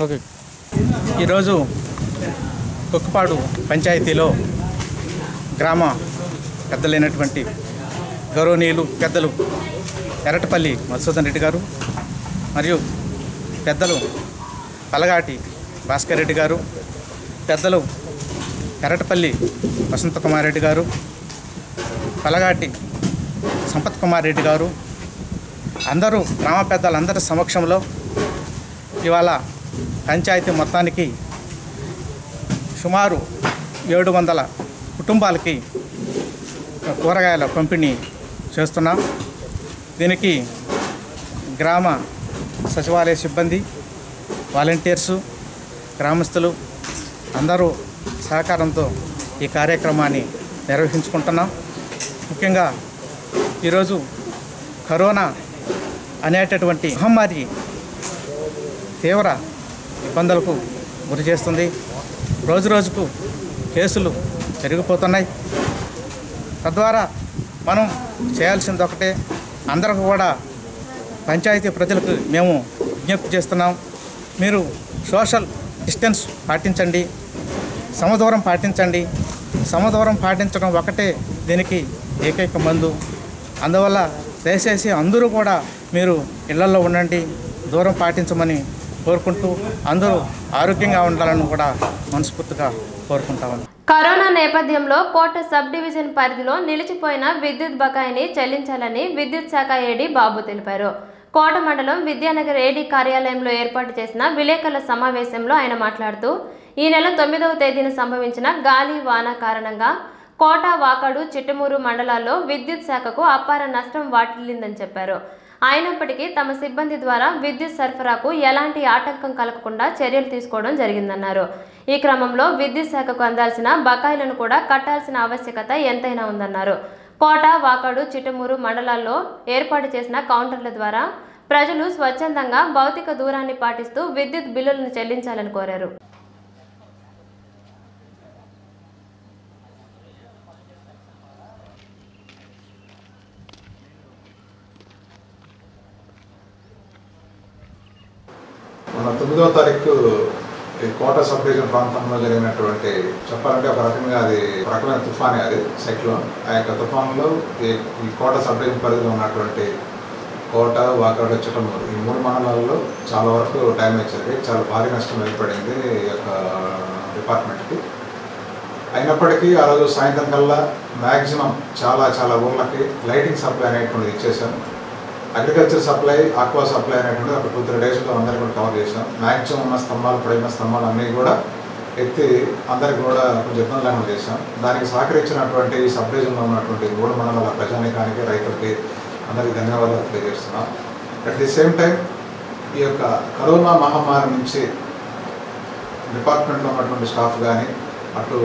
ఓకే. ఈరోజు కుక్కపాడు పంచాయతీలో గ్రామ పెద్దలైనటువంటి గౌరవనీయులు పెద్దలు ఎరటపల్లి మధుసూదన్ రెడ్డి గారు మరియు పెద్దలు పలగాటి భాస్కర్ రెడ్డి గారు పెద్దలు ఎరటపల్లి వసంతకుమార్ రెడ్డి గారు పలగాటి సంపత్ కుమార్ రెడ్డి గారు అందరూ గ్రామ పెద్దలందరి సమక్షంలో ఇవాళ పంచాయతీ మొత్తానికి సుమారు ఏడు వందల కుటుంబాలకి కూరగాయల పంపిణీ చేస్తున్నాం. దీనికి గ్రామ సచివాలయ సిబ్బంది వాలంటీర్సు గ్రామస్తులు అందరూ సహకారంతో ఈ కార్యక్రమాన్ని నిర్వహించుకుంటున్నాం. ముఖ్యంగా ఈరోజు కరోనా అనేటటువంటి మహమ్మారి తీవ్ర ఇబ్బందులకు గురి చేస్తుంది. రోజు రోజుకు కేసులు పెరిగిపోతున్నాయి. తద్వారా మనం చేయాల్సింది ఒకటే అందరికి కూడా పంచాయతీ ప్రజలకు మేము విజ్ఞప్తి చేస్తున్నాం. మీరు సోషల్ డిస్టెన్స్ పాటించండి. సమదూరం పాటించండి. సమదూరం పాటించడం ఒకటే దీనికి ఏకైక మందు అందువల్ల దయచేసి అందరూ కూడా మీరు ఇళ్ళలో ఉండండి దూరం పాటించమని కోరుకుంటూ అందరూ ఆరోగ్యంగా ఉండాలని కూడా మనస్ఫూర్తిగా కోరుకుంటామని కరోనా నేపథ్యంలో కోట సబ్ డివిజన్ పరిధిలో నిలిచిపోయిన విద్యుత్ బకాయిని చెల్లించాలని విద్యుత్ శాఖ ఏడీ బాబు తెలిపారు. కోట మండలం విద్యానగర్ ఏడీ కార్యాలయంలో ఏర్పాటు చేసిన విలేకరుల సమావేశంలో ఆయన మాట్లాడుతూ ఈ నెల తొమ్మిదవ తేదీన సంభవించిన గాలి వాన కారణంగా కోట వాకాడు చిట్టమూరు మండలాల్లో విద్యుత్ శాఖకు అపార నష్టం వాటిల్లిందని చెప్పారు. అయినప్పటికీ తమ సిబ్బంది ద్వారా విద్యుత్ సరఫరాకు ఎలాంటి ఆటంకం కలగకుండా చర్యలు తీసుకోవడం జరిగిందన్నారు. ఈ క్రమంలో విద్యుత్ శాఖకు అందాల్సిన బకాయిలను కూడా కట్టాల్సిన ఆవశ్యకత ఎంతైనా ఉందన్నారు. కోట వాకాడు చిట్టమూరు మండలాల్లో ఏర్పాటు చేసిన కౌంటర్ల ద్వారా ప్రజలు స్వచ్ఛందంగా భౌతిక దూరాన్ని పాటిస్తూ విద్యుత్ బిల్లులను చెల్లించాలని కోరారు. మన తొమ్మిదవ తారీఖు ఈ కోట సబ్ డివిజన్ ప్రాంతంలో జరిగినటువంటి చెప్పాలంటే ఒక రకంగా అది ఒక రకమైన తుఫానే అది సైక్లోన్. ఆ యొక్క తుఫాన్లో ఈ ఈ కోట సబ్ డివిజన్ పరిధిలో ఉన్నటువంటి కోట వాకాడు చిట్టమూరు ఈ మూడు మండలాల్లో చాలా వరకు డ్యామేజ్ జరిగి చాలా భారీ నష్టం ఏర్పడింది ఈ యొక్క డిపార్ట్మెంట్కి. అయినప్పటికీ ఆ రోజు సాయంత్రం కల్లా మ్యాక్సిమం చాలా చాలా ఊళ్ళకి లైటింగ్ సప్లై అనేటువంటిది ఇచ్చేసాను అగ్రికల్చర్ సప్లై ఆక్వా సప్లై అనేటువంటిది ఒక టూ త్రీ డేస్లో అందరికీ కూడా కవర్ చేసాం మ్యాక్సిమం ఉన్న స్తంభాలు పడిన స్తంభాలు అన్నీ కూడా ఎత్తి అందరికి కూడా కొంచెం ఇబ్బంది లేకుండా చేసాం దానికి సహకరించినటువంటి ఈ సబ్ డివిజన్లో ఉన్నటువంటి మూడు మండలాల ప్రజానికానికి రైతులకి అందరికీ ధన్యవాదాలు తెలియజేస్తున్నాం. అట్ ది సేమ్ టైం ఈ యొక్క కరోనా మహమ్మారి నుంచి డిపార్ట్మెంట్లో ఉన్నటువంటి స్టాఫ్ కానీ అటు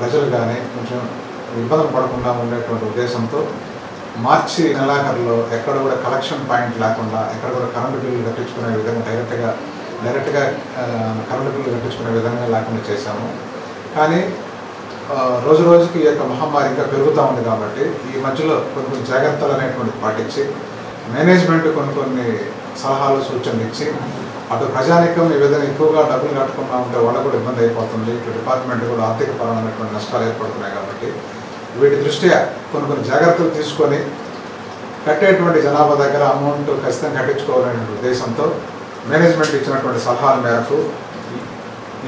ప్రజలు కానీ కొంచెం ఇబ్బందులు పడకుండా ఉండేటువంటి ఉద్దేశంతో మార్చి నెలాఖరులో ఎక్కడ కూడా కలెక్షన్ పాయింట్ లేకుండా ఎక్కడ కూడా కరెంటు బిల్లు కట్టించుకునే విధంగా డైరెక్ట్గా డైరెక్ట్గా కరెంటు బిల్లు కట్టించుకునే విధంగా లేకుండా చేశాము. కానీ రోజు రోజుకి ఈ యొక్క మహమ్మారి ఇంకా పెరుగుతూ ఉంది కాబట్టి ఈ మధ్యలో కొన్ని కొన్ని జాగ్రత్తలు అనేటువంటి పాటించి మేనేజ్మెంట్ కొన్ని కొన్ని సలహాలు సూచనలు ఇచ్చి అటు ప్రజానికం ఈ విధంగా ఎక్కువగా డబ్బులు కట్టుకున్నా ఉంటే వాళ్ళకు కూడా ఇబ్బంది అయిపోతుంది. ఇటు డిపార్ట్మెంట్ కూడా ఆర్థిక పరమైనటువంటి నష్టాలు ఏర్పడుతున్నాయి కాబట్టి వీటి దృష్ట్యా కొన్ని కొన్ని జాగ్రత్తలు తీసుకొని కట్టేటువంటి జనాభా దగ్గర అమౌంట్ ఖచ్చితంగా కట్టించుకోవాలనే ఉద్దేశంతో మేనేజ్మెంట్ ఇచ్చినటువంటి సలహాల మేరకు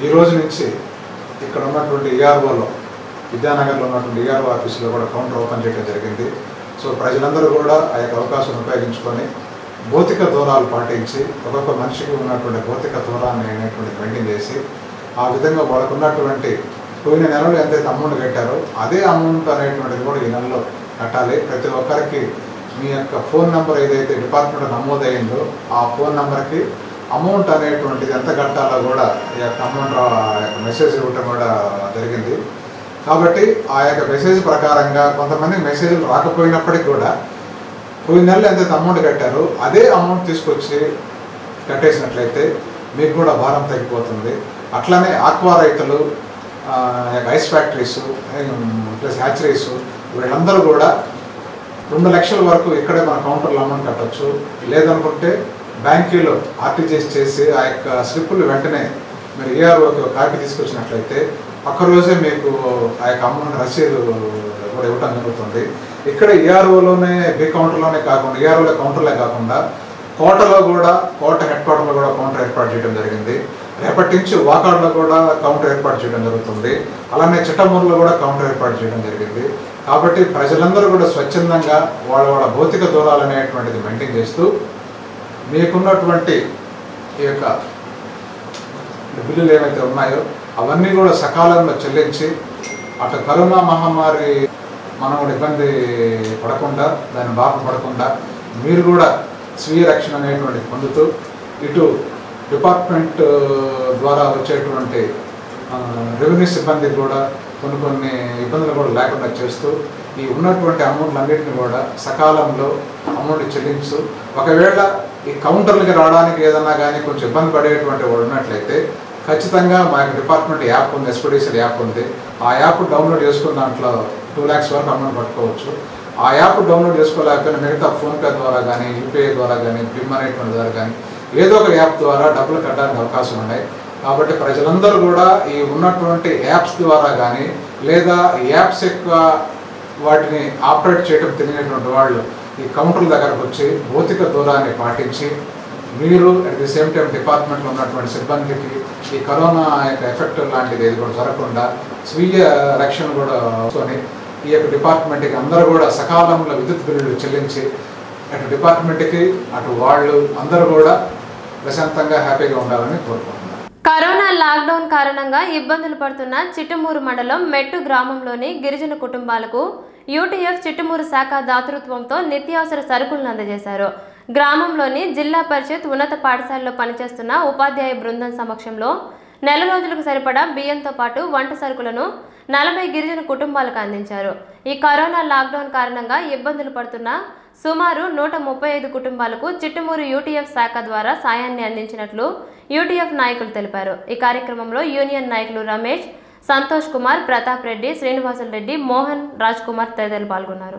ఈ రోజు నుంచి ఇక్కడ ఉన్నటువంటి ఈఆర్ఓలో విద్యానగర్లో ఉన్నటువంటి ఈఆర్ఓ ఆఫీసులో కూడా కౌంటర్ ఓపెన్ చేయడం జరిగింది. సో ప్రజలందరూ కూడా ఆ యొక్క అవకాశం ఉపయోగించుకొని భౌతిక దూరాలు పాటించి ఒక్కొక్క మనిషికి ఉన్నటువంటి భౌతిక దూరాన్ని అనేటువంటి మెయింటైన్ చేసి ఆ విధంగా వాళ్ళకున్నటువంటి పోయిన నెలలో ఎంతైతే అమౌంట్ కట్టారో అదే అమౌంట్ అనేటువంటిది కూడా ఈ నెలలో కట్టాలి. ప్రతి ఒక్కరికి మీ యొక్క ఫోన్ నెంబర్ ఏదైతే డిపార్ట్మెంట్ నమోదైందో ఆ ఫోన్ నెంబర్కి అమౌంట్ అనేటువంటిది ఎంత కట్టాలో కూడా ఈ యొక్క అమౌంట్ ఆ యొక్క మెసేజ్ ఇవ్వటం కూడా జరిగింది. కాబట్టి ఆ యొక్క మెసేజ్ ప్రకారంగా కొంతమంది మెసేజ్లు రాకపోయినప్పటికీ కూడా పోయిన నెలలో ఎంతైతే అమౌంట్ కట్టారో అదే అమౌంట్ తీసుకొచ్చి కట్టేసినట్లయితే మీకు కూడా భారం తగ్గిపోతుంది. అట్లనే ఆక్వా రైతులు ఆ, యొక్క ఐస్ ఫ్యాక్టరీస్ ప్లస్ హ్యాచరీస్ వీళ్ళందరూ కూడా రెండు లక్షల వరకు ఇక్కడే మన కౌంటర్లో అమౌంట్ కట్టొచ్చు. లేదనుకుంటే బ్యాంకీలో ఆర్టీజీఎస్ చేసి ఆ యొక్క స్లిప్పులు వెంటనే మీరు ఏఆర్ఓకి ఒక కాపీ తీసుకొచ్చినట్లయితే ఒక్క రోజే మీకు ఆ యొక్క అమౌంట్ రసీదు కూడా ఇవ్వడం జరుగుతుంది. ఇక్కడ ఏఆర్ఓలోనే బి కౌంటర్లోనే కాకుండా ఏఆర్ఓలో కౌంటర్లే కాకుండా కోటలో కూడా కోట హెడ్ క్వార్టర్లో కూడా కౌంటర్ ఏర్పాటు చేయడం జరిగింది. రేపటి నుంచి వాకాడ్లో కూడా కౌంటర్ ఏర్పాటు చేయడం జరుగుతుంది. అలానే చిట్టమూరులో కూడా కౌంటర్ ఏర్పాటు చేయడం జరిగింది. కాబట్టి ప్రజలందరూ కూడా స్వచ్ఛందంగా వాళ్ళ వాళ్ళ భౌతిక దూరాలు అనేటువంటిది మెయింటైన్ చేస్తూ మీకున్నటువంటి ఈ యొక్క బిల్లులు ఏవైతే ఉన్నాయో అవన్నీ కూడా సకాలంలో చెల్లించి అటు కరోనా మహమ్మారి మనం ఇబ్బంది పడకుండా దాని బాధ పడకుండా మీరు కూడా స్వీయ రక్షణ అనేటువంటిది పొందుతూ ఇటు డిపార్ట్మెంట్ ద్వారా వచ్చేటువంటి రెవెన్యూ సిబ్బంది కూడా కొన్ని కొన్ని ఇబ్బందులు కూడా లేకుండా చేస్తూ ఈ ఉన్నటువంటి అమౌంట్లన్నింటినీ కూడా సకాలంలో అమౌంట్ చెల్లించు. ఒకవేళ ఈ కౌంటర్లకి రావడానికి ఏదన్నా కానీ కొంచెం ఇబ్బంది పడేటువంటి వాడు ఉన్నట్లయితే ఖచ్చితంగా మా యొక్క డిపార్ట్మెంట్ యాప్ ఉంది ఎస్పీడీసీ యాప్ ఉంది. ఆ యాప్ డౌన్లోడ్ చేసుకున్న దాంట్లో టూ ల్యాక్స్ వరకు అమౌంట్ పట్టుకోవచ్చు. ఆ యాప్ డౌన్లోడ్ చేసుకోలేకపోయినా మిగతా ఫోన్పే ద్వారా కానీ యూపీఐ ద్వారా కానీ బిమ్ అనేటువంటి ద్వారా కానీ ఏదో ఒక యాప్ ద్వారా డబ్బులు కట్టడానికి అవకాశం ఉన్నాయి. కాబట్టి ప్రజలందరూ కూడా ఈ ఉన్నటువంటి యాప్స్ ద్వారా కానీ లేదా యాప్స్ యొక్క వాటిని ఆపరేట్ చేయడం తెలియనటువంటి వాళ్ళు ఈ కౌంటర్ల దగ్గరకు వచ్చి భౌతిక దూరాన్ని పాటించి మీరు అట్ ది సేమ్ టైం డిపార్ట్మెంట్లో ఉన్నటువంటి సిబ్బందికి ఈ కరోనా యొక్క ఎఫెక్ట్ లాంటిది ఏది కూడా జరగకుండా స్వీయ రక్షణ కూడా కొని ఈ యొక్క డిపార్ట్మెంట్కి అందరూ కూడా సకాలంలో విద్యుత్ బిల్లులు చెల్లించి అటు డిపార్ట్మెంట్కి అటు వాళ్ళు అందరూ కూడా ప్రశాంతంగా హ్యాపీగా ఉండాలని కోరుకుంటున్నాను. కరోనా లాక్డౌన్ కారణంగా ఇబ్బందులు పడుతున్న చిట్టుమూరు మండలం మెట్టు గ్రామంలోని గిరిజన కుటుంబాలకు యూటీఎఫ్ చిట్టుమూరు శాఖ దాతృత్వంతో నిత్యావసర సరుకులను అందజేశారు. గ్రామంలోని జిల్లా పరిషత్ ఉన్నత పాఠశాలలో పనిచేస్తున్న ఉపాధ్యాయ బృందం సమక్షంలో నెల రోజులకు సరిపడా బియ్యంతో పాటు వంట సరుకులను నలభై గిరిజన కుటుంబాలకు అందించారు. ఈ కరోనా లాక్డౌన్ కారణంగా ఇబ్బందులు పడుతున్న సుమారు నూట ముప్పై ఐదు కుటుంబాలకు చిట్టుమూరు యూటీఎఫ్ శాఖ ద్వారా సాయాన్ని అందించినట్లు యూటీఎఫ్ నాయకులు తెలిపారు. ఈ కార్యక్రమంలో యూనియన్ నాయకులు రమేష్ సంతోష్ కుమార్ ప్రతాప్ రెడ్డి శ్రీనివాసులు రెడ్డి మోహన్ రాజ్ కుమార్ తదితరులు పాల్గొన్నారు.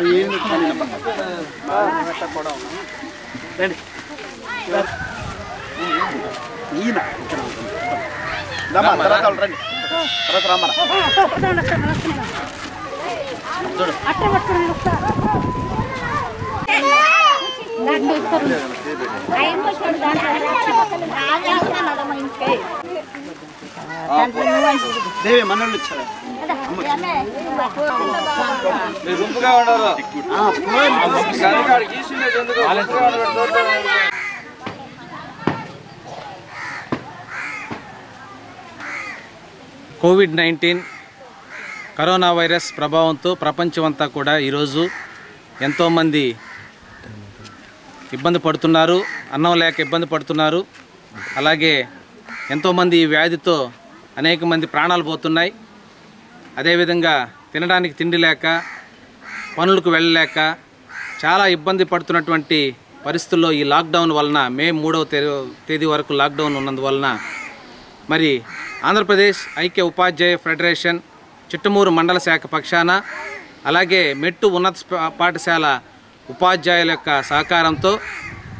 Ini, ini, ini, దేవి ఇచ్చారా? గుంపుగా ఉండరు. కోవిడ్ నైన్టీన్ కరోనా వైరస్ ప్రభావంతో ప్రపంచమంతా కూడా ఈరోజు ఎంతోమంది ఇబ్బంది పడుతున్నారు అన్నం లేక ఇబ్బంది పడుతున్నారు. అలాగే ఎంతోమంది ఈ వ్యాధితో అనేక మంది ప్రాణాలు పోతున్నాయి. అదేవిధంగా తినడానికి తిండి లేక పనులకు వెళ్ళలేక చాలా ఇబ్బంది పడుతున్నటువంటి పరిస్థితుల్లో ఈ లాక్డౌన్ వలన మే మూడవ తేదీ వరకు లాక్డౌన్ ఉన్నందువలన మరి ఆంధ్రప్రదేశ్ ఐక్య ఉపాధ్యాయ ఫెడరేషన్ చిట్టమూరు మండల శాఖ పక్షాన అలాగే మెట్టు ఉన్నత పాఠశాల ఉపాధ్యాయుల యొక్క సహకారంతో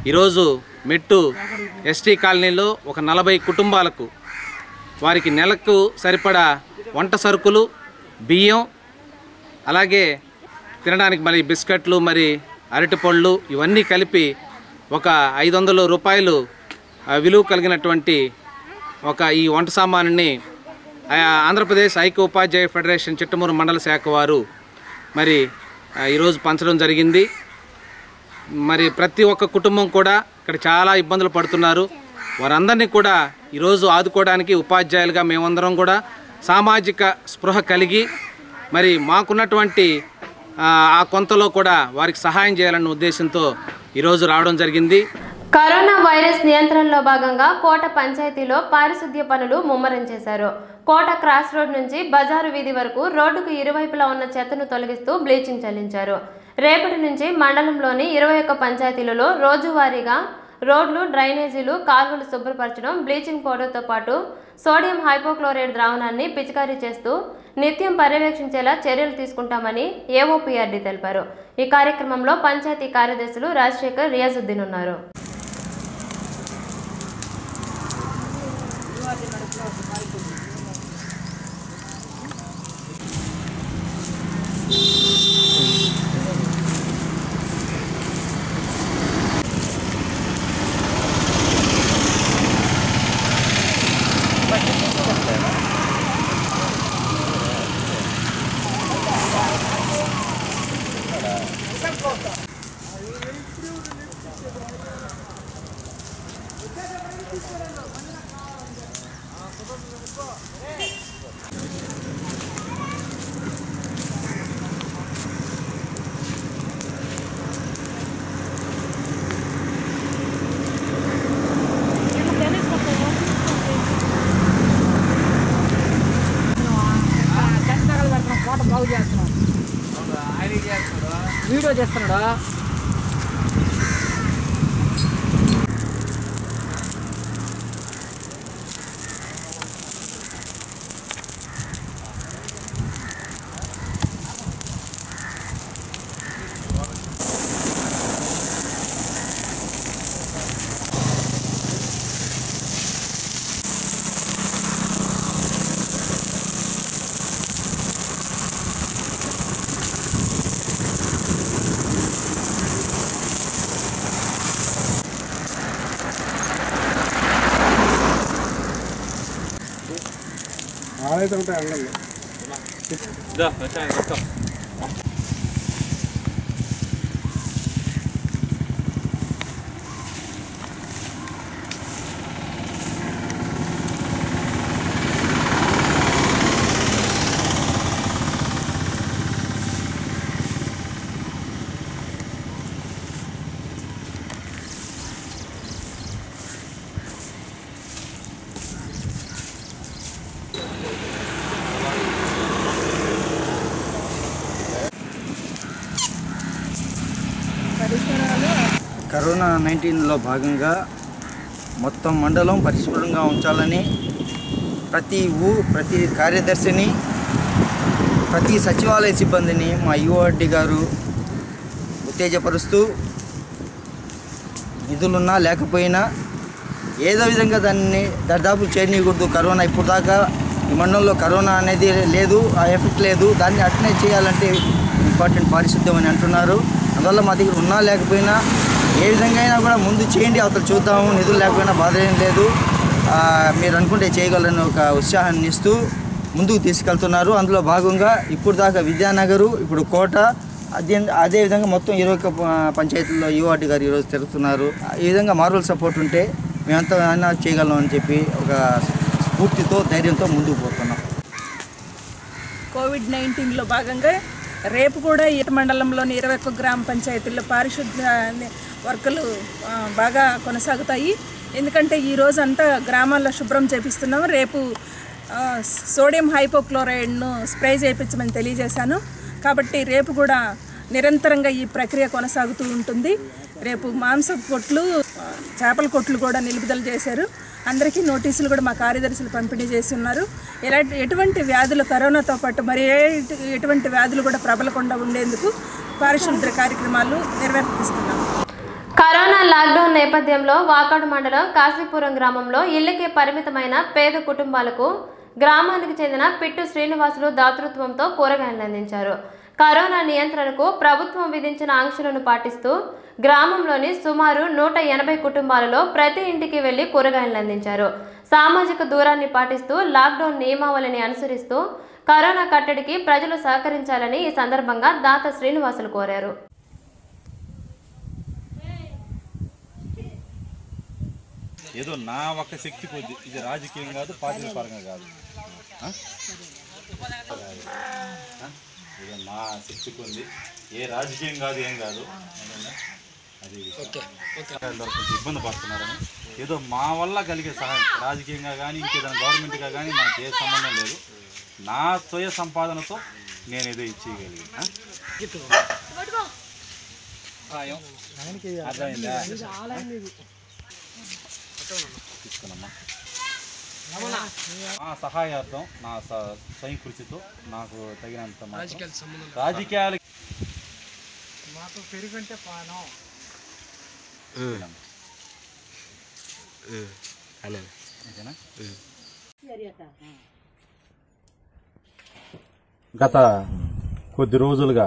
ఈరోజు మెట్టు ఎస్టీ కాలనీలో ఒక నలభై కుటుంబాలకు వారికి నెలకు సరిపడా వంట సరుకులు బియ్యం అలాగే తినడానికి మరి బిస్కెట్లు మరి అరటిపళ్ళు ఇవన్నీ కలిపి ఒక ఐదు రూపాయలు విలువ కలిగినటువంటి ఒక ఈ వంట సామానుని ఆంధ్రప్రదేశ్ ఐక్య ఉపాధ్యాయ ఫెడరేషన్ చిట్టమూరు మండల శాఖ వారు మరి ఈరోజు పంచడం జరిగింది. మరి ప్రతి ఒక్క కుటుంబం కూడా ఇక్కడ చాలా ఇబ్బందులు పడుతున్నారు. వారందరినీ కూడా ఈరోజు ఆదుకోవడానికి ఉపాధ్యాయులుగా మేమందరం కూడా సామాజిక స్పృహ కలిగి మరి మాకున్నటువంటి ఆ కొంతలో కూడా వారికి సహాయం చేయాలన్న ఉద్దేశంతో ఈరోజు రావడం జరిగింది. కరోనా వైరస్ నియంత్రణలో భాగంగా కోట పంచాయతీలో పారిశుద్ధ్య పనులు ముమ్మరం చేశారు. కోట క్రాస్ రోడ్ నుంచి బజారు వీధి వరకు రోడ్డుకు ఇరువైపులా ఉన్న చెత్తను తొలగిస్తూ బ్లీచింగ్ చెల్లించారు. రేపటి నుంచి మండలంలోని ఇరవై ఒక్క పంచాయతీలలో రోజువారీగా రోడ్లు డ్రైనేజీలు కాలువలు శుభ్రపరచడం బ్లీచింగ్ పౌడర్తో పాటు సోడియం హైపోక్లోరైడ్ ద్రావణాన్ని పిచికారీ చేస్తూ నిత్యం పర్యవేక్షించేలా చర్యలు తీసుకుంటామని ఏఓపీఆర్డీ తెలిపారు. ఈ కార్యక్రమంలో పంచాయతీ కార్యదర్శులు రాజశేఖర్ రియాజుద్దీన్ ఉన్నారు. 감사합니다. 再来一。吧，行，下一个走。కరోనా నైన్టీన్లో భాగంగా మొత్తం మండలం పరిశుభ్రంగా ఉంచాలని ప్రతి ఊ ప్రతి కార్యదర్శిని ప్రతి సచివాలయ సిబ్బందిని మా యువడ్డి గారు ఉత్తేజపరుస్తూ నిధులున్నా లేకపోయినా ఏదో విధంగా దాన్ని దర్దాపు చేయనీయకూడదు. కరోనా ఇప్పుడు దాకా ఈ మండలంలో కరోనా అనేది లేదు ఆ ఎఫెక్ట్ లేదు. దాన్ని అట్నే చేయాలంటే ఇంపార్టెంట్ పారిశుద్ధ్యం అని అంటున్నారు. అందువల్ల మా దగ్గర ఉన్నా లేకపోయినా ఏ విధంగా అయినా కూడా ముందు చేయండి అవతల చూద్దాము నిధులు లేకపోయినా బాధ ఏం లేదు. మీరు అనుకుంటే చేయగలరని ఒక ఉత్సాహాన్ని ఇస్తూ ముందుకు తీసుకెళ్తున్నారు. అందులో భాగంగా ఇప్పుడు దాకా విద్యానగరు ఇప్పుడు కోట అదే అదేవిధంగా మొత్తం ఇరవై ఒక్క పంచాయతీల్లో యువాటి గారు ఈరోజు తిరుగుతున్నారు. ఈ విధంగా మార్వల్ సపోర్ట్ ఉంటే మేమంతా అయినా చేయగలం అని చెప్పి ఒక స్ఫూర్తితో ధైర్యంతో ముందుకు పోతున్నాం. కోవిడ్ నైన్టీన్లో భాగంగా రేపు కూడా ఈట మండలంలోని ఇరవై ఒక్క గ్రామ పంచాయతీల్లో పారిశుద్ధ వర్కులు బాగా కొనసాగుతాయి. ఎందుకంటే ఈ రోజంతా అంతా గ్రామాల్లో శుభ్రం చేపిస్తున్నాము. రేపు సోడియం హైపోక్లోరైడ్ను స్ప్రే చేయించమని తెలియజేశాను. కాబట్టి రేపు కూడా నిరంతరంగా ఈ ప్రక్రియ కొనసాగుతూ ఉంటుంది. రేపు మాంసం కొట్లు చేపల కొట్లు కూడా నిలుపుదల చేశారు. అందరికీ నోటీసులు కూడా మా కార్యదర్శులు పంపిణీ చేసి ఉన్నారు ఎలా ఎటువంటి వ్యాధులు కరోనాతో పాటు మరి ఏ ఎటువంటి వ్యాధులు కూడా ప్రబలకుండా ఉండేందుకు పారిశుద్ధ్య కార్యక్రమాలు నిర్వర్తిస్తున్నాం. కరోనా లాక్డౌన్ నేపథ్యంలో వాకాడు మండలం కాశీపురం గ్రామంలో ఇళ్ళకే పరిమితమైన పేద కుటుంబాలకు గ్రామానికి చెందిన పిట్టు శ్రీనివాసులు దాతృత్వంతో కూరగాయలను అందించారు. కరోనా నియంత్రణకు ప్రభుత్వం విధించిన ఆంక్షలను పాటిస్తూ గ్రామంలోని సుమారు నూట ఎనభై కుటుంబాలలో ప్రతి ఇంటికి వెళ్ళి కూరగాయలు అందించారు. సామాజిక దూరాన్ని పాటిస్తూ లాక్డౌన్ నియమావళిని అనుసరిస్తూ కరోనా కట్టడికి ప్రజలు సహకరించాలని ఈ సందర్భంగా దాత శ్రీనివాసులు కోరారు. ఏదో నా ఒక శక్తి కొద్ది. ఇది రాజకీయం కాదు పార్టీ పరంగా కాదు? ఇది నా శక్తి కొద్ది. ఏ రాజకీయం కాదు ఏం కాదు? అది ఇబ్బంది పడుతున్నారని. ఏదో మా వల్ల కలిగే సహాయం. రాజకీయంగా కానీ ఇంకేదైనా గవర్నమెంట్గా కానీ మనకి ఏ సంబంధం లేదు. నా స్వయ సంపాదనతో నేను ఏదో ఇచ్చేయగలిగిన. సహాయం అర్థమైందా? తీసుకున్నమ్మా ఆ సహాయార్థం నా స్వయం కృషితో నాకు తగినంత రాజకీయాలు మాకు పెరుగంటే పానం. ఓకేనా? గత కొద్ది రోజులుగా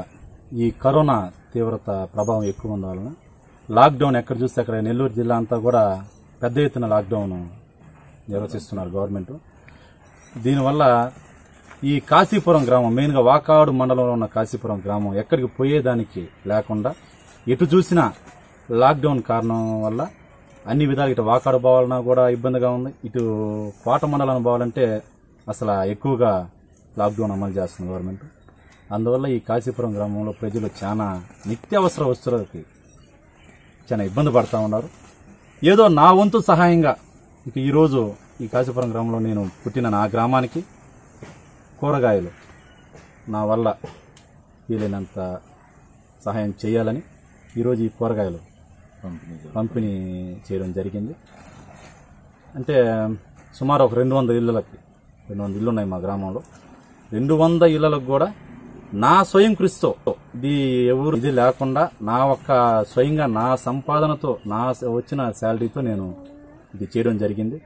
ఈ కరోనా తీవ్రత ప్రభావం ఎక్కువ ఉండడం వలన లాక్డౌన్ ఎక్కడ చూస్తే అక్కడ నెల్లూరు జిల్లా అంతా కూడా పెద్ద ఎత్తున లాక్డౌన్ నిర్వహిస్తున్నారు గవర్నమెంట్ దీనివల్ల ఈ కాశీపురం గ్రామం మెయిన్గా వాకాడు మండలంలో ఉన్న కాశీపురం గ్రామం ఎక్కడికి పోయేదానికి లేకుండా ఎటు చూసినా లాక్డౌన్ కారణం వల్ల అన్ని విధాలు ఇటు వాకాడు పోవాలన్నా కూడా ఇబ్బందిగా ఉంది. ఇటు కోట మండలం పోవాలంటే అసలు ఎక్కువగా లాక్డౌన్ అమలు చేస్తుంది గవర్నమెంట్ అందువల్ల ఈ కాశీపురం గ్రామంలో ప్రజలు చాలా నిత్యావసర వస్తువులకి చాలా ఇబ్బంది పడతా ఉన్నారు. ఏదో నా వంతు సహాయంగా. ఇక ఈరోజు ఈ కాశీపురం గ్రామంలో నేను పుట్టిన నా గ్రామానికి కూరగాయలు నా వల్ల వీలైనంత సహాయం చేయాలని ఈరోజు ఈ కూరగాయలు పంపిణీ చేయడం. జరిగింది. అంటే సుమారు ఒక రెండు వందల ఇళ్ళకి రెండు వందల ఇళ్ళు ఉన్నాయి మా గ్రామంలో. రెండు వంద ఇళ్ళకు కూడా నా స్వయం కృషితో ఇది ఎవరు ఇది లేకుండా నా ఒక్క స్వయంగా నా సంపాదనతో నా వచ్చిన శాలరీతో నేను ఇది చేయడం జరిగింది.